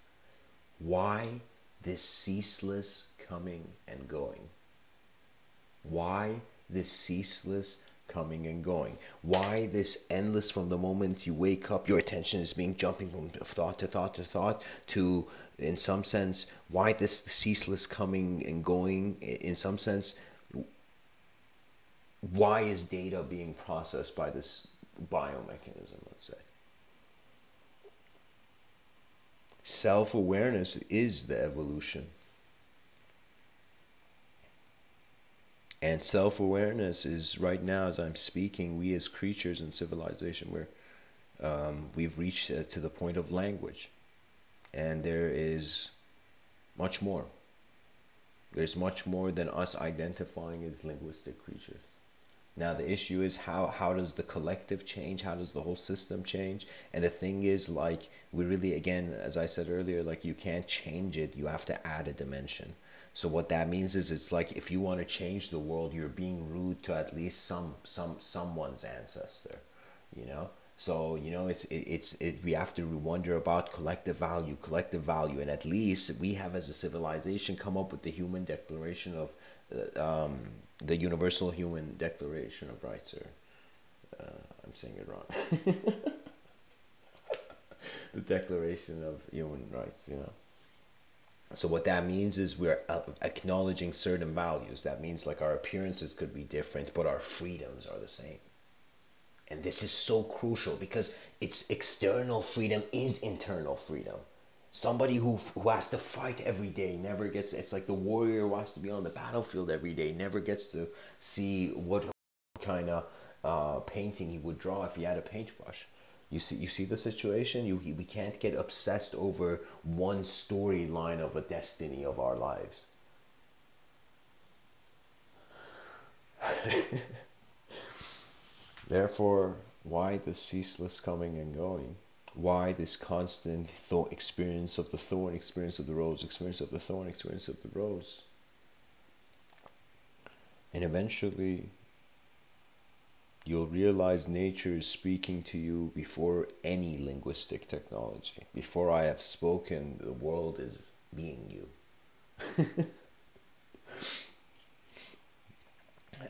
why this ceaseless coming and going why this ceaseless coming and going why this endless from the moment you wake up your attention is being jumping from thought to thought to thought to in some sense why this ceaseless coming and going in some sense why is data being processed by this biomechanism, let's say. Self awareness is the evolution. And self awareness is right now, as I'm speaking, we as creatures in civilization, we're, um, we've reached uh, to the point of language. And there is much more. There's much more than us identifying as linguistic creatures. Now the issue is how how does the collective change? How does the whole system change? And the thing is like we really again as I said earlier like you can't change it. You have to add a dimension. So what that means is it's like if you want to change the world, you're being rude to at least some some someone's ancestor, you know? So you know it's it, it's it, we have to wonder about collective value, collective value, and at least we have as a civilization come up with the Human Declaration of um, the Universal Human Declaration of Rights, or uh, I'm saying it wrong. the Declaration of Human Rights, you know. So what that means is we're acknowledging certain values. That means like our appearances could be different, but our freedoms are the same. And this is so crucial because it's external freedom is internal freedom somebody who who has to fight every day never gets it's like the warrior who has to be on the battlefield every day never gets to see what kind of uh, painting he would draw if he had a paintbrush. You see you see the situation? You we can't get obsessed over one storyline of a destiny of our lives. Therefore why the ceaseless coming and going why this constant thought experience of the thorn, experience of the rose, experience of the thorn, experience of the rose. And eventually, you'll realize nature is speaking to you before any linguistic technology. Before I have spoken, the world is being you.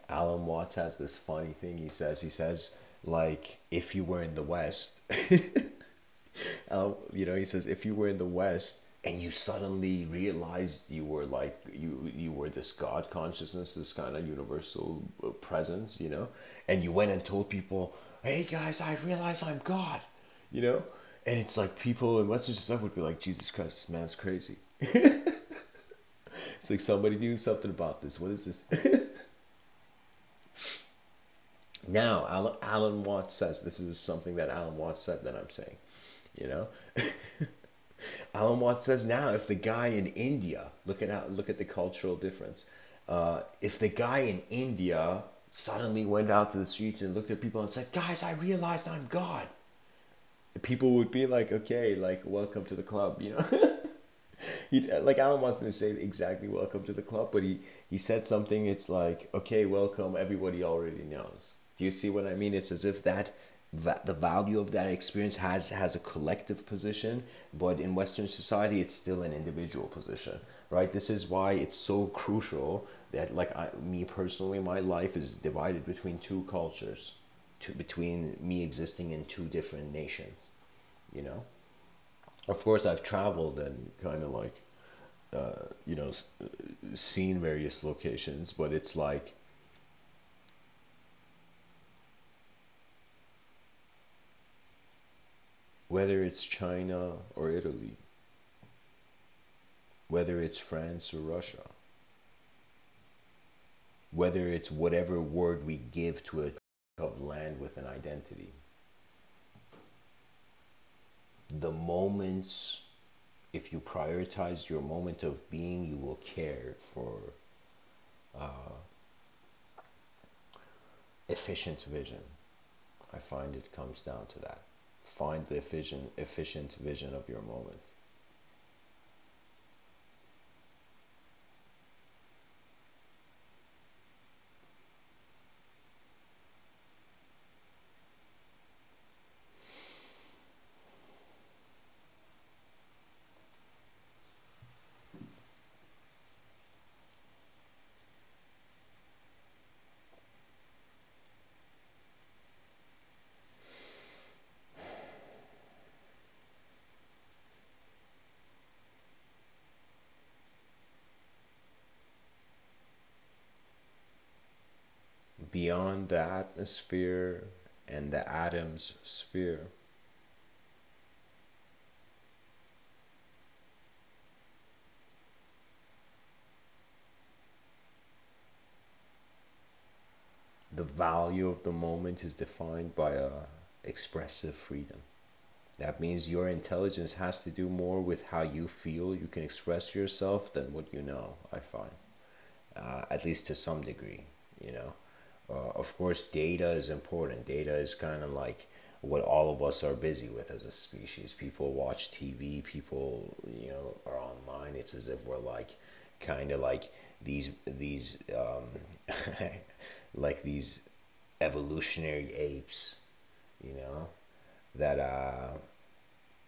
Alan Watts has this funny thing he says. He says, like, if you were in the West, um, you know, he says if you were in the West and you suddenly realized you were like you you were this God consciousness, this kind of universal uh, presence, you know, and you went and told people, "Hey guys, I realize I'm God," you know, and it's like people in Western society would be like, "Jesus Christ, this man's crazy." it's like somebody knew something about this. What is this? now, Alan, Alan Watts says this is something that Alan Watts said that I'm saying you know? Alan watts says now if the guy in india look at how look at the cultural difference uh, if the guy in india suddenly went out to the streets and looked at people and said guys i realized i'm god people would be like okay like welcome to the club you know? He like alan watts didn't say exactly welcome to the club but he he said something it's like okay welcome everybody already knows. Do you see what i mean? It's as if that the value of that experience has has a collective position but in western society it's still an individual position right? This is why it's so crucial that like I, me personally my life is divided between two cultures to, between me existing in two different nations you know? Of course i've traveled and kind of like uh, you know seen various locations but it's like whether it's China or Italy, whether it's France or Russia, whether it's whatever word we give to a of land with an identity. The moments, if you prioritize your moment of being, you will care for uh, efficient vision. I find it comes down to that find the efficient, efficient vision of your moment. beyond the atmosphere and the atom's sphere. The value of the moment is defined by a expressive freedom. That means your intelligence has to do more with how you feel you can express yourself than what you know, I find. Uh, at least to some degree, you know. Uh, of course, data is important. Data is kind of like what all of us are busy with as a species. People watch TV, people, you know, are online. It's as if we're like kind of like these, these, um, like these evolutionary apes, you know, that uh,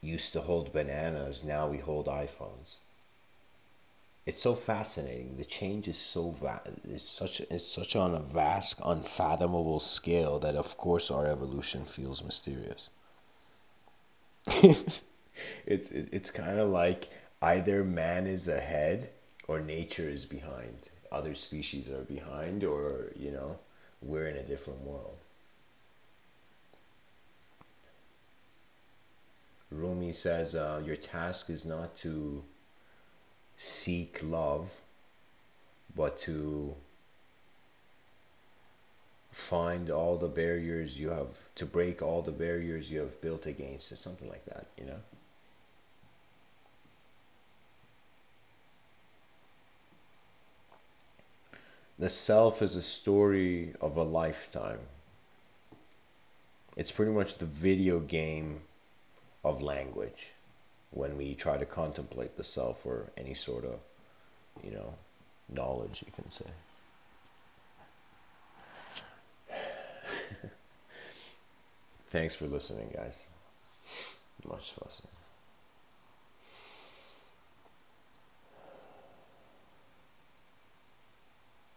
used to hold bananas. Now we hold iPhones it's so fascinating. The change is so va- it's such it's such on a vast, unfathomable scale that of course our evolution feels mysterious. it's it's kind of like either man is ahead or nature is behind. Other species are behind, or you know, we're in a different world. Rumi says, uh, "Your task is not to." Seek love, but to find all the barriers you have, to break all the barriers you have built against it, something like that, you know? The self is a story of a lifetime. It's pretty much the video game of language when we try to contemplate the self or any sort of, you know, knowledge, you can say. Thanks for listening, guys. Much listening.